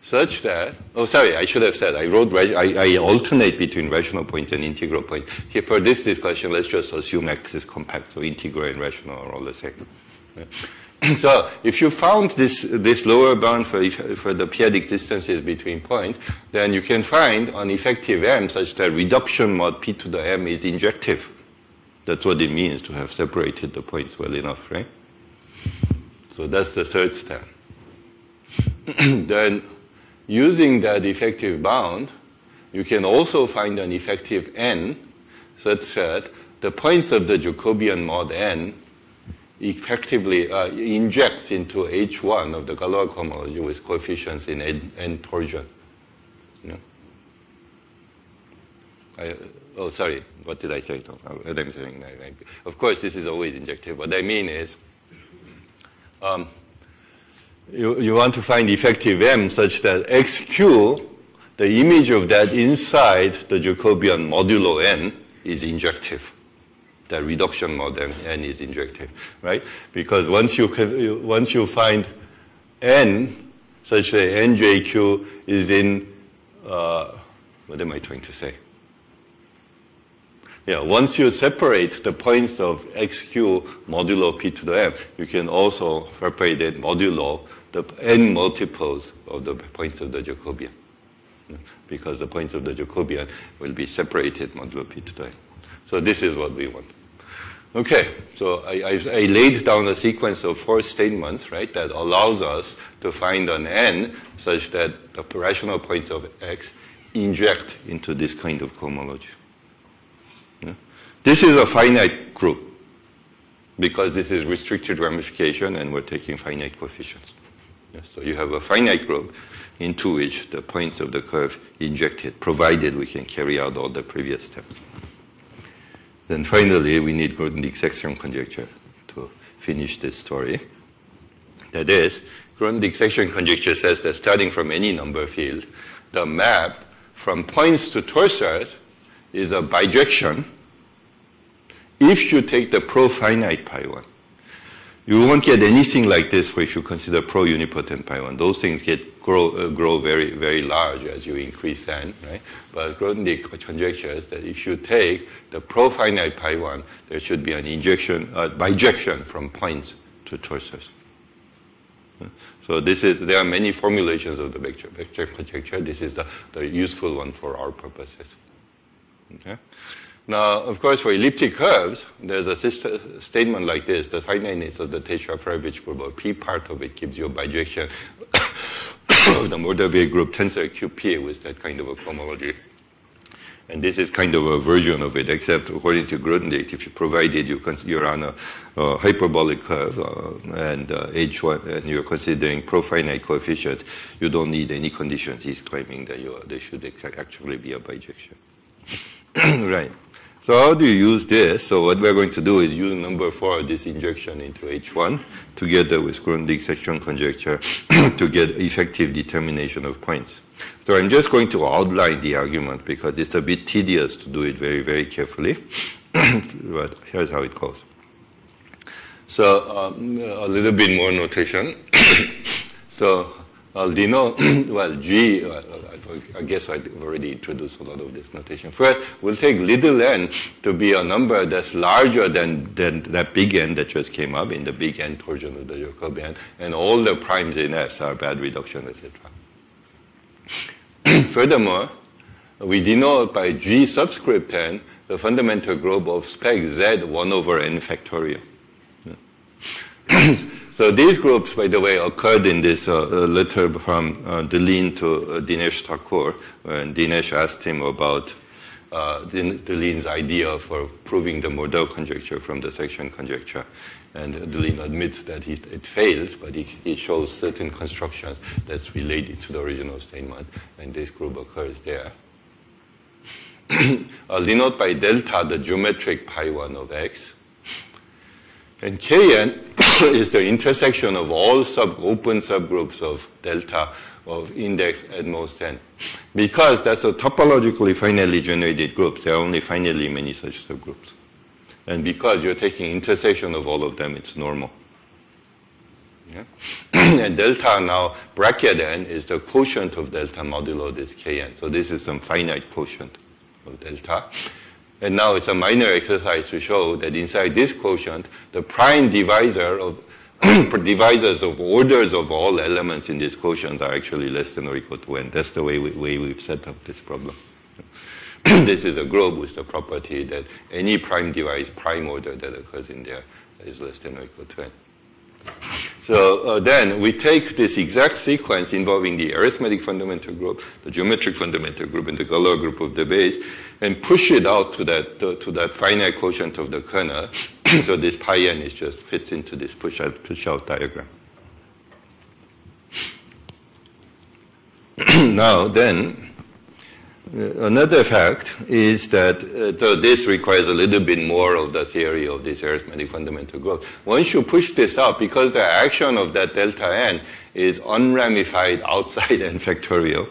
such that, oh, sorry, I should have said, I wrote, I, I alternate between rational points point and integral point. Here, for this discussion, let's just assume X is compact, so integral and rational are all the same. So if you found this, this lower bound for, for the p-adic distances between points, then you can find an effective M such that reduction mod p to the M is injective. That's what it means to have separated the points well enough, right? So that's the third step. then, using that effective bound, you can also find an effective n such that the points of the Jacobian mod n effectively uh, injects into H1 of the Galois cohomology with coefficients in n, n torsion. Know? I, oh, sorry, what did I say? I'm saying, of course, this is always injective. What I mean is, um, you, you want to find effective M such that XQ, the image of that inside the Jacobian modulo N is injective. The reduction mod N, N is injective, right? Because once you, once you find N such that NJQ is in, uh, what am I trying to say? Yeah, once you separate the points of xq modulo p to the m, you can also separate it modulo the n multiples of the points of the Jacobian. Because the points of the Jacobian will be separated modulo p the. So this is what we want. Okay, so I, I, I, laid down a sequence of four statements, right, that allows us to find an n such that the rational points of x inject into this kind of cohomology. This is a finite group because this is restricted ramification and we're taking finite coefficients. So you have a finite group into which the points of the curve injected, provided we can carry out all the previous steps. Then finally, we need Grothendieck section conjecture to finish this story. That is, Grothendieck section conjecture says that starting from any number field, the map from points to torsors is a bijection if you take the pro-finite pi 1, you won't get anything like this if you consider pro-unipotent pi 1. Those things get grow, uh, grow very, very large as you increase n, right? But Grothendieck conjectures that if you take the pro-finite pi 1, there should be an injection, uh, bijection from points to torsors. So this is, there are many formulations of the vector, vector conjecture. This is the, the useful one for our purposes. Okay? Now, of course, for elliptic curves, there's a statement like this. The finiteness of the Tate-Shafarevich group, or P part of it, gives you a bijection of the Mordell-Weil group tensor QP with that kind of a cohomology. And this is kind of a version of it, except according to Grothendieck, if you provided you you're on a, hyperbolic curve uh, and uh, H1, and you're considering profinite coefficient, you don't need any conditions. He's claiming that you, there should actually be a bijection. right. So how do you use this? So what we're going to do is use number four, this injection into H1, together with Grothendieck section conjecture to get effective determination of points. So I'm just going to outline the argument because it's a bit tedious to do it very, very carefully. but here's how it goes. So um, a little bit more notation. so I'll denote, well, G, uh, I guess I've already introduced a lot of this notation. First, we'll take little n to be a number that's larger than, than that big N that just came up in the big N torsion of the Jacobian, and all the primes in S are bad reduction, etc. Furthermore, we denote by G subscript n the fundamental group of spec Z 1 over n factorial. so these groups, by the way, occurred in this uh, uh letter from uh, Deligne to uh, Dinesh Thakur, when Dinesh asked him about uh, Deligne's idea for proving the Mordell conjecture from the section conjecture. And Deligne admits that he, it fails, but he, he, shows certain constructions that's related to the original statement, and this group occurs there. I'll denote by delta the geometric pi 1 of x. And Kn is the intersection of all sub open subgroups of delta of index at most n. Because that's a topologically finitely generated group, there are only finitely many such subgroups. And because you're taking intersection of all of them, it's normal. Yeah? and delta now, bracket n, is the quotient of delta modulo this kn. So this is some finite quotient of delta. And now it's a minor exercise to show that inside this quotient, the prime divisor of divisors of orders of all elements in this quotient are actually less than or equal to n. That's the way, we, way we've set up this problem. this is a group with the property that any prime device, prime order that occurs in there is less than or equal to n. So uh, then we take this exact sequence involving the arithmetic fundamental group, the geometric fundamental group, and the Galois group of the base, and push it out to that, to, to that finite quotient of the kernel. so this pi n is just fits into this push out, push out diagram. now then, uh, another fact is that uh, so this requires a little bit more of the theory of this arithmetic fundamental group. Once you push this up, because the action of that delta n is unramified outside n factorial,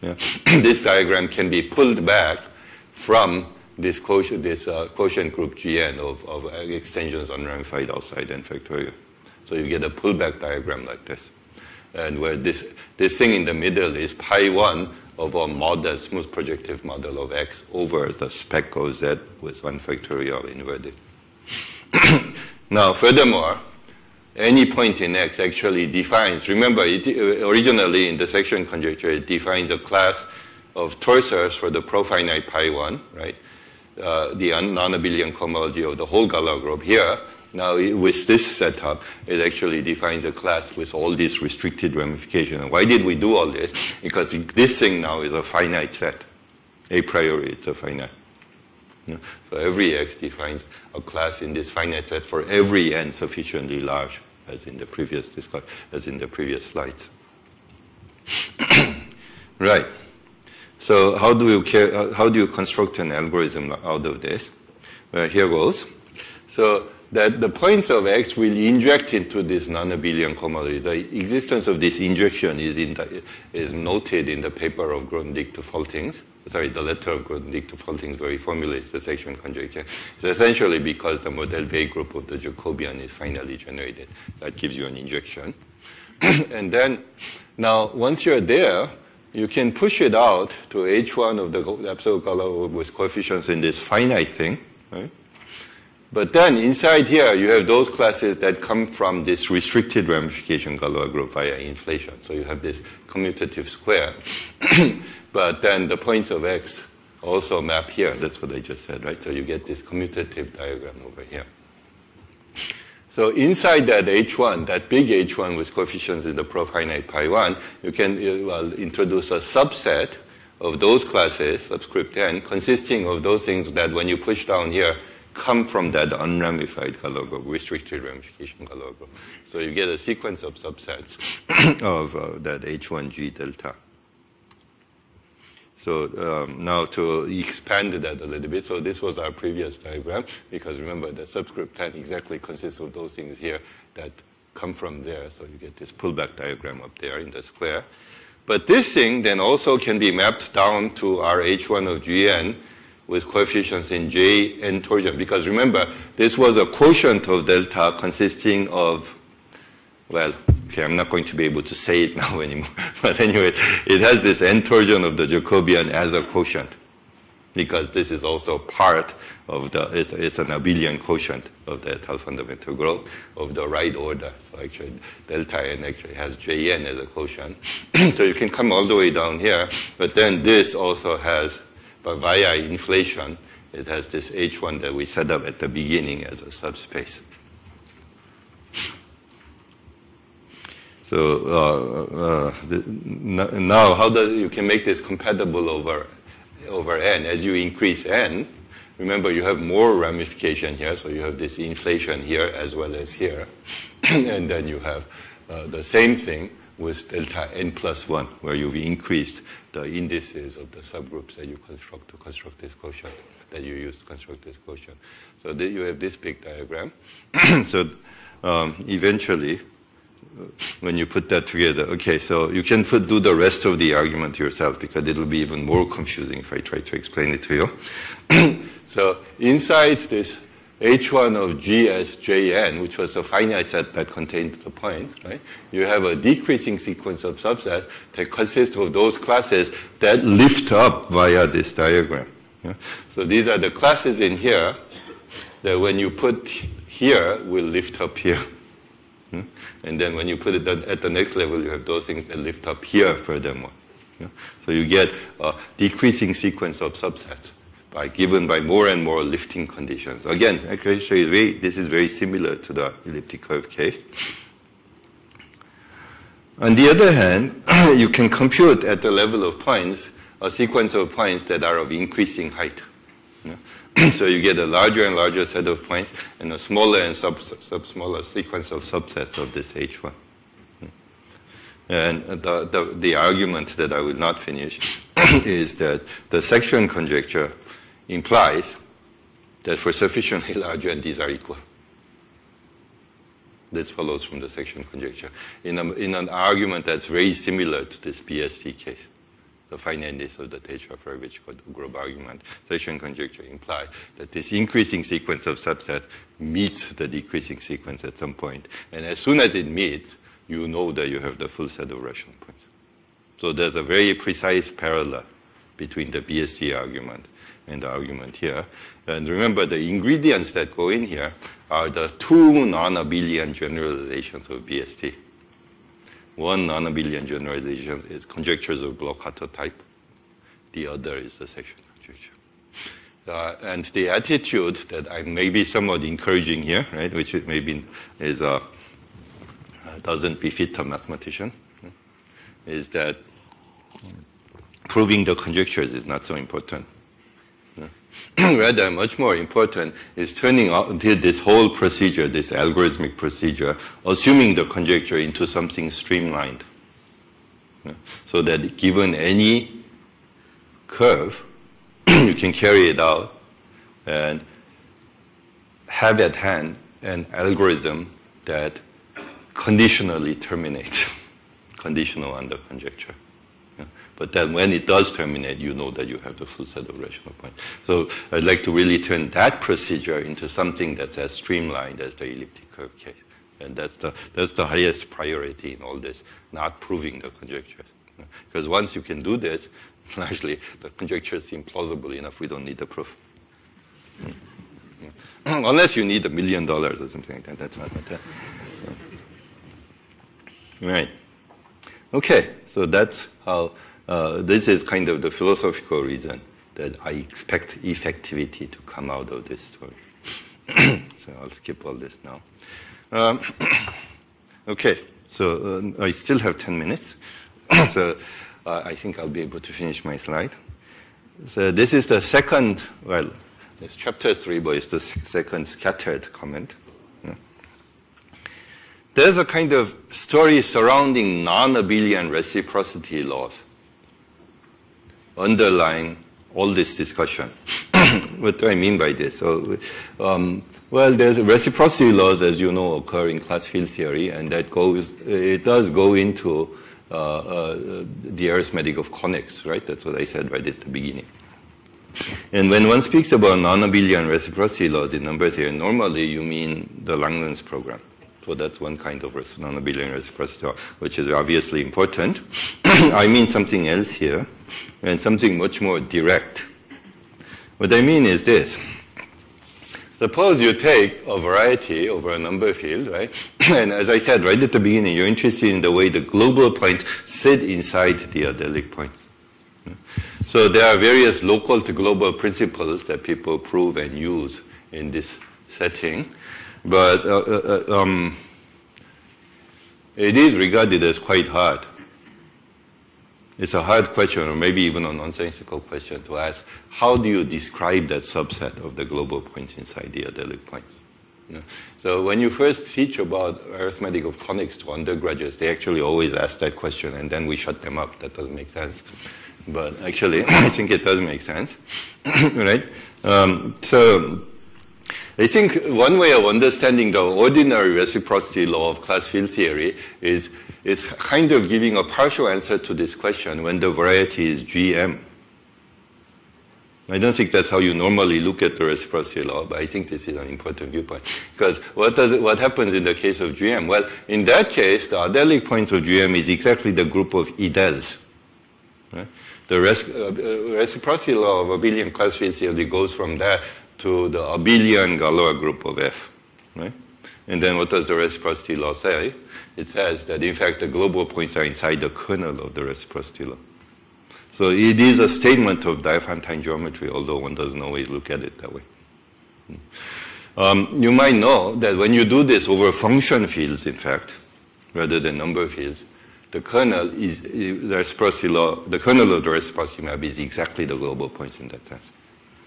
yeah, this diagram can be pulled back from this quotient, this, uh, quotient group Gn of, of extensions unramified outside n factorial. So you get a pullback diagram like this. And where this, this thing in the middle is pi 1 of a model, smooth projective model of X over the spec of Z with one factorial inverted. now, furthermore, any point in X actually defines, remember, it, originally in the section conjecture, it defines a class of torsors for the profinite pi 1, right? Uh, the non-abelian cohomology of the whole Galois group here now, with this setup, it actually defines a class with all these restricted ramifications. why did we do all this? Because this thing now is a finite set. A priori, it's a finite. So every x defines a class in this finite set for every n sufficiently large, as in the previous discuss, as in the previous slides. right. So how do you care, how do you construct an algorithm out of this? Well, here goes. So that the points of x will inject into this non-abelian cohomology. The existence of this injection is, the, is noted in the paper of Grothendieck to Faltings. Sorry, the letter of Grothendieck to Faltings where he formulates the section conjecture. It's essentially because the Mordell-Weil group of the Jacobian is finitely generated. That gives you an injection. and then, now, once you're there, you can push it out to H1 of the absolute Galois with coefficients in this finite thing, right? But then inside here, you have those classes that come from this restricted ramification Galois group via inflation. So you have this commutative square. but then the points of x also map here. That's what I just said, right? So you get this commutative diagram over here. So inside that H1, that big H1 with coefficients in the profinite pi 1, you can uh, well, introduce a subset of those classes, subscript n, consisting of those things that when you push down here, come from that unramified Galois restricted ramification Galois. So you get a sequence of subsets of uh, that H1G delta. So um, now to expand that a little bit, so this was our previous diagram, because remember the subscript 10 exactly consists of those things here that come from there. So you get this pullback diagram up there in the square. But this thing then also can be mapped down to our H1 of Gn with coefficients in J and torsion. Because remember, this was a quotient of delta consisting of, well, Okay, I'm not going to be able to say it now anymore. but anyway, it has this n torsion of the Jacobian as a quotient because this is also part of the, it's, it's an abelian quotient of the étale fundamental group of the right order. So actually, delta n actually has Jn as a quotient. so you can come all the way down here, but then this also has, but via inflation, it has this H1 that we set up at the beginning as a subspace. So uh, uh, the, now, how does you can make this compatible over over n as you increase n? Remember, you have more ramification here, so you have this inflation here as well as here, and then you have uh, the same thing with delta n plus one, where you've increased the indices of the subgroups that you construct to construct this quotient that you use to construct this quotient. So there you have this big diagram. so um, eventually, when you put that together. Okay, so you can put, do the rest of the argument yourself because it'll be even more confusing if I try to explain it to you. so inside this H1 of GSJN, which was the finite set that contained the points, right? You have a decreasing sequence of subsets that consists of those classes that lift up via this diagram. Yeah? So these are the classes in here that when you put here will lift up here. Hmm? And then when you put it at the next level, you have those things that lift up here furthermore. Yeah? So you get a decreasing sequence of subsets by given by more and more lifting conditions. Again, I can show you very, this is very similar to the elliptic curve case. On the other hand, you can compute at the level of points a sequence of points that are of increasing height. so you get a larger and larger set of points and a smaller and sub, sub smaller sequence of subsets of this H1. And the, the, the argument that I will not finish is that the section conjecture implies that for sufficiently large n, these are equal. This follows from the section conjecture in, a, in an argument that's very similar to this BSD case the finiteness of the Tate-Shafarevich group argument, section conjecture implies that this increasing sequence of subsets meets the decreasing sequence at some point. And as soon as it meets, you know that you have the full set of rational points. So there's a very precise parallel between the BSD argument and the argument here. And remember, the ingredients that go in here are the two non-abelian generalizations of BSD. One non-abelian generalization is conjectures of Bloch-Kato type. The other is the section conjecture. Uh, and the attitude that I may be somewhat encouraging here, right, which maybe is uh, doesn't befit a mathematician, is that proving the conjectures is not so important. rather much more important is turning this whole procedure, this algorithmic procedure, assuming the conjecture into something streamlined. So that given any curve, you can carry it out and have at hand an algorithm that conditionally terminates, conditional on the But then when it does terminate, you know that you have the full set of rational points. So I'd like to really turn that procedure into something that's as streamlined as the elliptic curve case. And that's the, that's the highest priority in all this, not proving the conjectures. Because once you can do this, largely the conjectures seem plausible enough, we don't need the proof. Unless you need a million dollars or something like that. That's not that. Right. Okay, so that's how, uh, this is kind of the philosophical reason that I expect effectivity to come out of this story. so I'll skip all this now. Um, okay, so uh, I still have 10 minutes. so uh, I think I'll be able to finish my slide. So this is the second, well, it's chapter three, but it's the second scattered comment. There's a kind of story surrounding non-abelian reciprocity laws underlying all this discussion. what do I mean by this? So, um, well, there's reciprocity laws, as you know, occur in class field theory, and that goes, it does go into uh, uh, the arithmetic of conics, right? That's what I said right at the beginning. And when one speaks about non-abelian reciprocity laws in number theory, normally you mean the Langlands program. So that's one kind of non-abelian reciprocity which is obviously important. I mean something else here, and something much more direct. What I mean is this. Suppose you take a variety over a number field, right? and as I said right at the beginning, you're interested in the way the global points sit inside the adelic points. So there are various local to global principles that people prove and use in this setting. But uh, uh, uh, um, it is regarded as quite hard. It's a hard question, or maybe even a nonsensical question to ask. How do you describe that subset of the global points inside the adelic points? So when you first teach about arithmetic of conics to undergraduates, they actually always ask that question, and then we shut them up. That doesn't make sense. But actually, I think it does make sense, right? Um, so I think one way of understanding the ordinary reciprocity law of class field theory is it's kind of giving a partial answer to this question when the variety is GM. I don't think that's how you normally look at the reciprocity law, but I think this is an important viewpoint. Because what, does it, what happens in the case of GM? Well, in that case, the adelic points of GM is exactly the group of ideles. Right? The res, uh, reciprocity law of abelian class field theory goes from that to the abelian Galois group of F. Right? And then what does the reciprocity law say? It says that in fact the global points are inside the kernel of the reciprocity law. So it is a statement of Diophantine geometry, although one doesn't always look at it that way. Um, you might know that when you do this over function fields, in fact, rather than number fields, the kernel is the reciprocity law, the kernel of the reciprocity map is exactly the global points in that sense.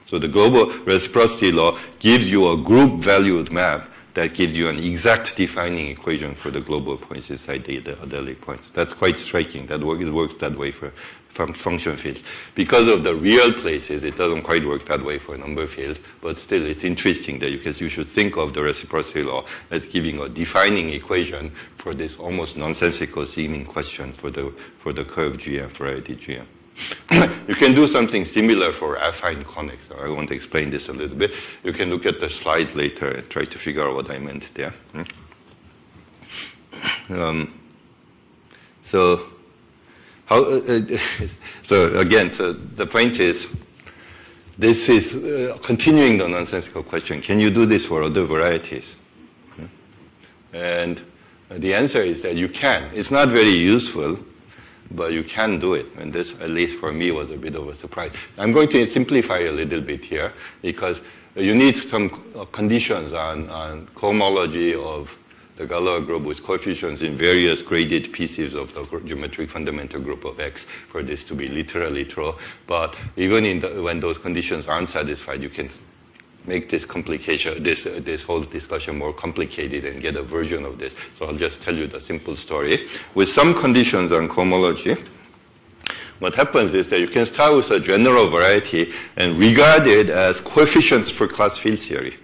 So the global reciprocity law gives you a group valued map that gives you an exact defining equation for the global points inside the, the points. That's quite striking. That work, it works that way for, for function fields. Because of the real places, it doesn't quite work that way for number fields, but still it's interesting that you, can, you should think of the reciprocity law as giving a defining equation for this almost nonsensical seeming question for the, for the curve GM, variety GM. you can do something similar for affine conics. I want to explain this a little bit. You can look at the slide later and try to figure out what I meant there. Um, so, how, uh, uh so again, so the point is, this is uh, continuing the nonsensical question. Can you do this for other varieties? And the answer is that you can. It's not very useful but you can do it. And this, at least for me, was a bit of a surprise. I'm going to simplify a little bit here because you need some conditions on, on cohomology of the Galois group with coefficients in various graded pieces of the geometric fundamental group of X for this to be literally true. But even the, when those conditions aren't satisfied, you can make this complication, this, uh, this whole discussion more complicated and get a version of this. So I'll just tell you the simple story. With some conditions on cohomology, what happens is that you can start with a general variety and regard it as coefficients for class field theory.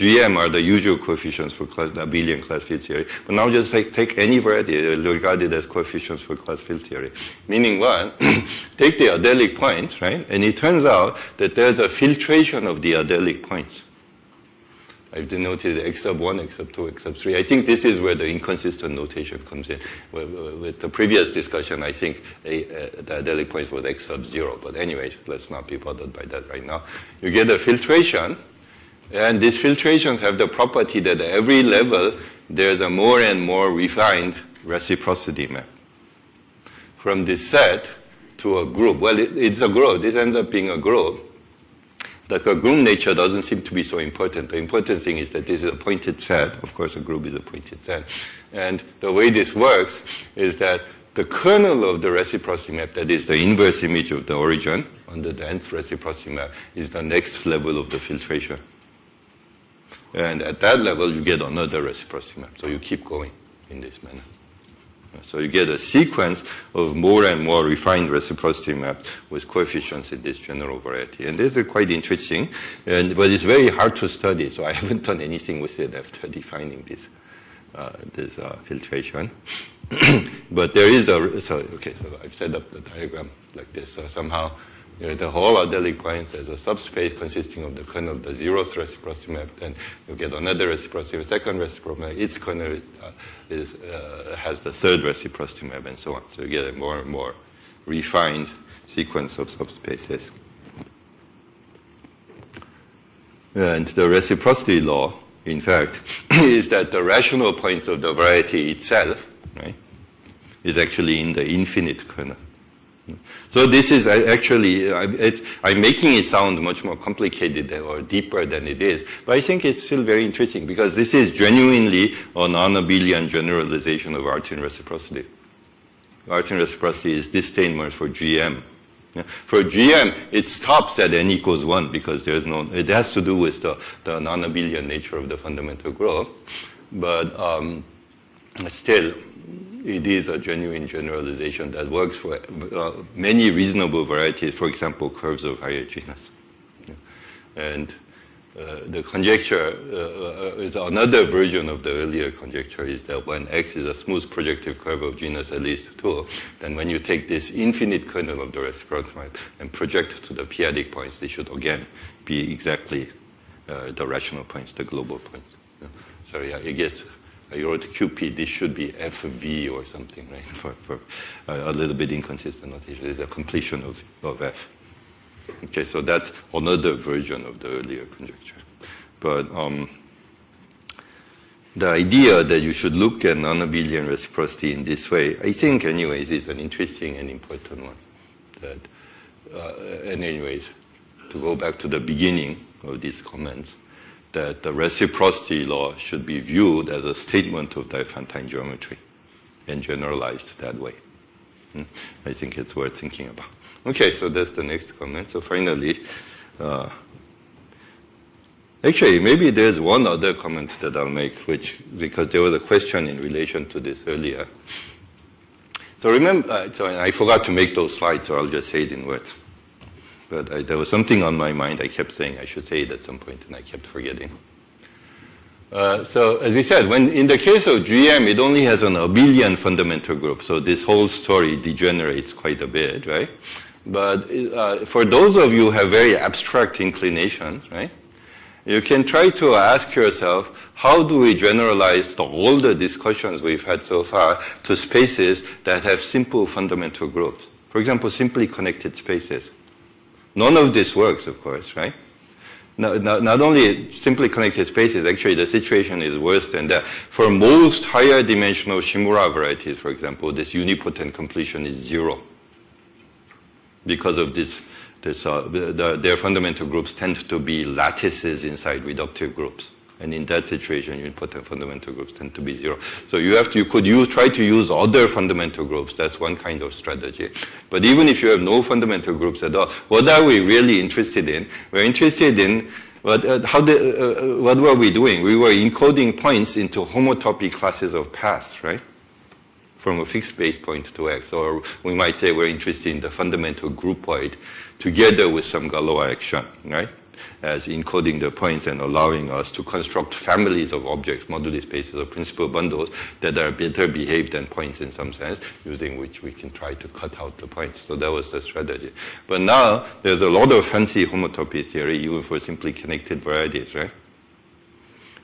GM are the usual coefficients for class, the abelian class field theory. But now just take, take any variety uh, regarded as coefficients for class field theory. Meaning what? take the adelic points, right? And it turns out that there's a filtration of the adelic points. I've denoted x sub 1, x sub 2, x sub 3. I think this is where the inconsistent notation comes in. With the previous discussion, I think a, a, the adelic points was x sub 0. But anyways, let's not be bothered by that right now. You get a filtration And these filtrations have the property that at every level, there's a more and more refined reciprocity map. From this set to a group, well, it, it's a group. This ends up being a group. The group nature doesn't seem to be so important. The important thing is that this is a pointed set. Of course, a group is a pointed set. And the way this works is that the kernel of the reciprocity map, that is the inverse image of the origin under the nth reciprocity map, is the next level of the filtration. And at that level, you get another reciprocity map. So you keep going in this manner. So you get a sequence of more and more refined reciprocity maps with coefficients in this general variety. And this is quite interesting, and, but it's very hard to study, so I haven't done anything with it after defining this, uh, this uh, filtration. but there is a, so, okay, so I've set up the diagram like this. So somehow the whole adelic points, there's a subspace consisting of the kernel, of the zeroth reciprocity map, then you get another reciprocity, second reciprocity map, its kernel uh, is, uh, has the third reciprocity map, and so on. So you get a more and more refined sequence of subspaces. And the reciprocity law, in fact, is that the rational points of the variety itself, right, is actually in the infinite kernel. So this is actually, I'm making it sound much more complicated or deeper than it is, but I think it's still very interesting because this is genuinely a non-abelian generalization of Artin reciprocity. Artin reciprocity is disdainment for GM. For GM, it stops at n equals 1 because there's no, it has to do with the, the non-abelian nature of the fundamental group. But um, still, it is a genuine generalization that works for uh, many reasonable varieties, for example, curves of higher genus. And uh, the conjecture uh, uh, is another version of the earlier conjecture is that when X is a smooth projective curve of genus at least 2, then when you take this infinite kernel of the reciprocal and project to the p-adic points, they should again be exactly uh, the rational points, the global points. So yeah, it gets I wrote QP, this should be FV or something, right? For, for a little bit inconsistent notation. It's a completion of, of F. Okay, so that's another version of the earlier conjecture. But um, the idea that you should look at non-abelian reciprocity in this way, I think, anyways, is an interesting and important one. That, uh, and anyways, to go back to the beginning of these comments, that the reciprocity law should be viewed as a statement of Diophantine geometry and generalized that way. Hmm? I think it's worth thinking about. Okay, so that's the next comment. So finally, uh, actually, maybe there's one other comment that I'll make, which because there was a question in relation to this earlier. So remember, uh, so I forgot to make those slides, so I'll just say it in words but I, there was something on my mind. I kept saying I should say it at some point, and I kept forgetting. Uh, so as we said, when in the case of GM, it only has an abelian fundamental group, so this whole story degenerates quite a bit, right? But uh, for those of you who have very abstract inclinations, right, you can try to ask yourself, how do we generalize the, all the discussions we've had so far to spaces that have simple fundamental groups? For example, simply connected spaces. None of this works, of course, right? Not, not, not, only simply connected spaces, actually the situation is worse than that. For most higher dimensional Shimura varieties, for example, this unipotent completion is zero. Because of this, this uh, the, their fundamental groups tend to be lattices inside reductive groups. And in that situation, unipotent fundamental groups tend to be zero. So you have to, you could use, try to use other fundamental groups. That's one kind of strategy. But even if you have no fundamental groups at all, what are we really interested in? We're interested in what, uh, how the, uh, uh what were we doing? We were encoding points into homotopy classes of paths, right? From a fixed base point to X. Or we might say we're interested in the fundamental groupoid together with some Galois action, right? As encoding the points and allowing us to construct families of objects, moduli spaces or principal bundles that are better behaved than points in some sense, using which we can try to cut out the points. So that was the strategy. But now there's a lot of fancy homotopy theory, even for simply connected varieties, right?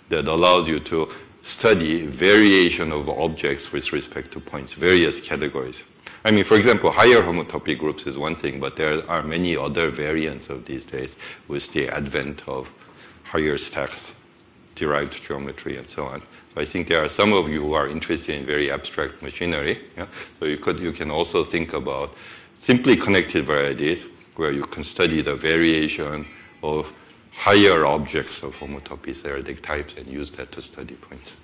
That allows you to study variation of objects with respect to points, various categories. I mean, for example, higher homotopy groups is one thing, but there are many other variants of these days with the advent of higher stacks, derived geometry, and so on. So I think there are some of you who are interested in very abstract machinery. Yeah? So you, could, you can also think about simply connected varieties where you can study the variation of higher objects of homotopy theoretic types and use that to study points.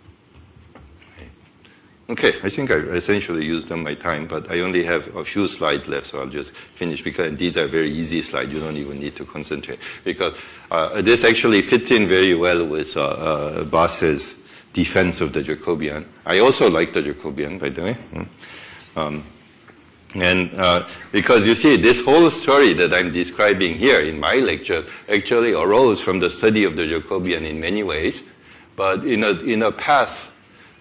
Okay, I think I essentially used up my time, but I only have a few slides left, so I'll just finish because these are very easy slides. You don't even need to concentrate because uh, this actually fits in very well with uh, uh, Boss's defense of the Jacobian. I also like the Jacobian, by the way. Hmm. Um, and uh, because you see, this whole story that I'm describing here in my lecture actually arose from the study of the Jacobian in many ways, but in a, in a path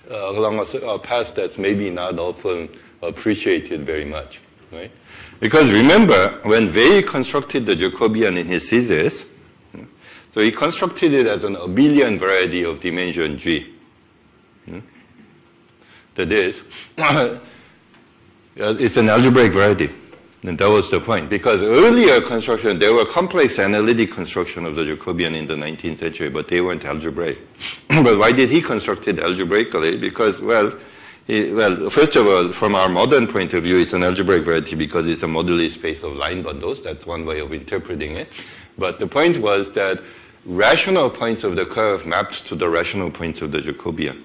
uh, along a, a path that's maybe not often appreciated very much, right? Because remember, when Weil constructed the Jacobian in his thesis, so he constructed it as an abelian variety of dimension G. That is, Uh, it's an algebraic variety. And that was the point. Because earlier construction, there were complex analytic construction of the Jacobian in the 19th century, but they weren't algebraic. but why did he construct it algebraically? Because, well, he, well, first of all, from our modern point of view, it's an algebraic variety because it's a moduli space of line bundles. That's one way of interpreting it. But the point was that rational points of the curve mapped to the rational points of the Jacobian.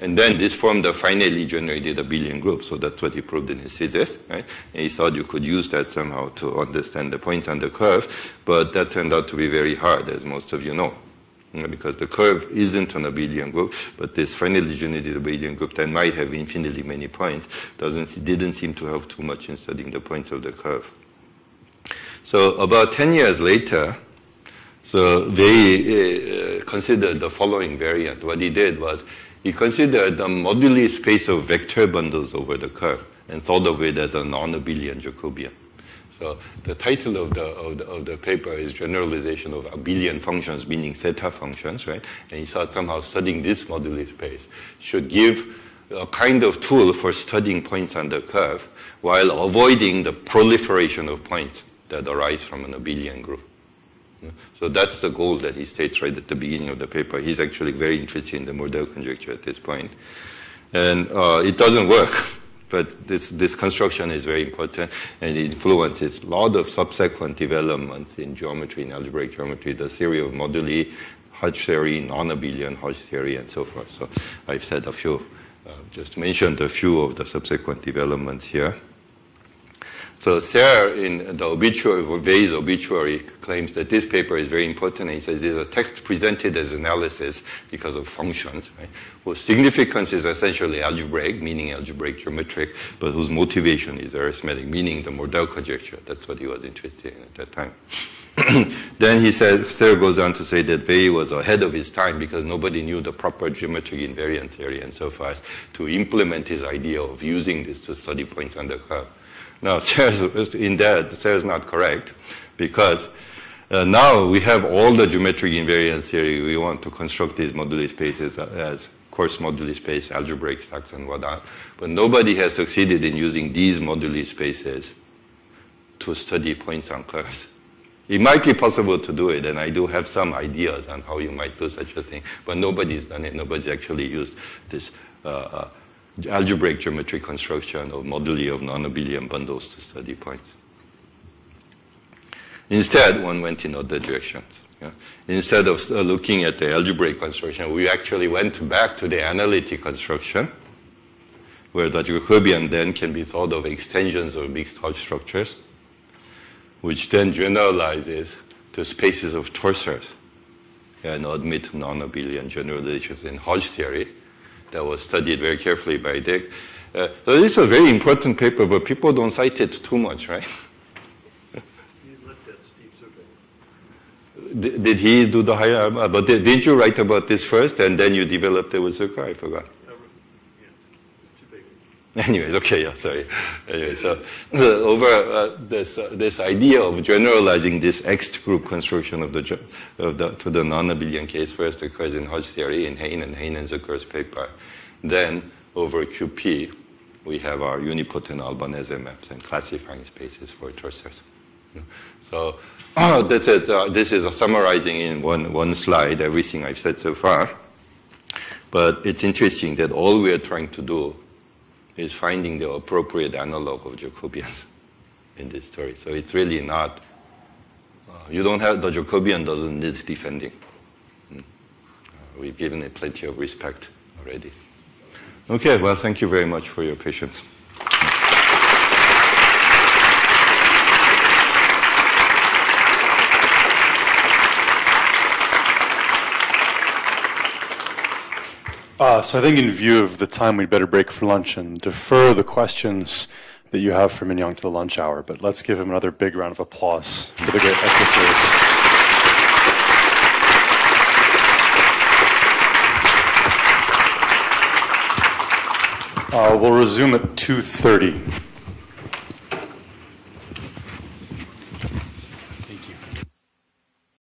And then this formed a finitely generated abelian group. So that's what he proved in his thesis. Right? And he thought you could use that somehow to understand the points on the curve, but that turned out to be very hard, as most of you know. Because the curve isn't an abelian group, but this finitely generated abelian group that might have infinitely many points doesn't, didn't seem to have too much in studying the points of the curve. So about 10 years later, so they uh, considered the following variant. What he did was he considered the moduli space of vector bundles over the curve and thought of it as a non-abelian Jacobian. So the title of the, of the, of the paper is Generalization of Abelian Functions, meaning theta functions, right? And he thought somehow studying this moduli space should give a kind of tool for studying points on the curve while avoiding the proliferation of points that arise from an abelian group. So that's the goal that he states right at the beginning of the paper. He's actually very interested in the Mordell conjecture at this point. And uh, it doesn't work, but this, this construction is very important and it influences a lot of subsequent developments in geometry, in algebraic geometry, the theory of moduli, Hodge theory, non-abelian Hodge theory, and so forth. So I've said a few, uh, just mentioned a few of the subsequent developments here. So Serre, in the obituary, Weil's obituary, claims that this paper is very important. He says there's a text presented as analysis because of functions, right, whose significance is essentially algebraic, meaning algebraic geometric, but whose motivation is arithmetic, meaning the Mordell conjecture. That's what he was interested in at that time. then he said, Serre goes on to say that Weil was ahead of his time because nobody knew the proper geometric invariant theory and so forth to implement his idea of using this to study points on the curve. Now, in that, Serre is not correct because uh, now we have all the geometric invariant theory. We want to construct these moduli spaces as coarse moduli space, algebraic stacks, and whatnot. But nobody has succeeded in using these moduli spaces to study points on curves. It might be possible to do it, and I do have some ideas on how you might do such a thing, but nobody's done it. Nobody's actually used this uh, uh algebraic geometric construction of moduli of non-abelian bundles to study points. Instead, one went in other directions. Yeah. Instead of uh, looking at the algebraic construction, we actually went back to the analytic construction, where the Jacobian then can be thought of extensions of mixed Hodge structures, which then generalizes to spaces of torsors and admit non-abelian generalizations in Hodge theory that was studied very carefully by Dick. Uh, so this is a very important paper, but people don't cite it too much, right? did, did he do the higher? But did, not you write about this first, and then you developed it with Zucker? I forgot. Anyways, okay, yeah, sorry. Anyway, so, so over uh, this uh, this idea of generalizing this Ext group construction of the, of the to the non-abelian case first occurs in Hodge theory in Hain and Hain and Zucker's paper. Then over QP, we have our unipotent Albanese maps and classifying spaces for torsors. So that's it. Uh, this is summarizing in one, one slide everything I've said so far. But it's interesting that all we are trying to do is finding the appropriate analog of Jacobians in this story. So it's really not, uh, you don't have, the Jacobian doesn't need defending. Mm. Uh, we've given it plenty of respect already. Okay, well, thank you very much for your patience. Uh, so I think in view of the time, we'd better break for lunch and defer the questions that you have for Minhyong to the lunch hour. But let's give him another big round of applause for the great episodes. Uh, we'll resume at 2.30.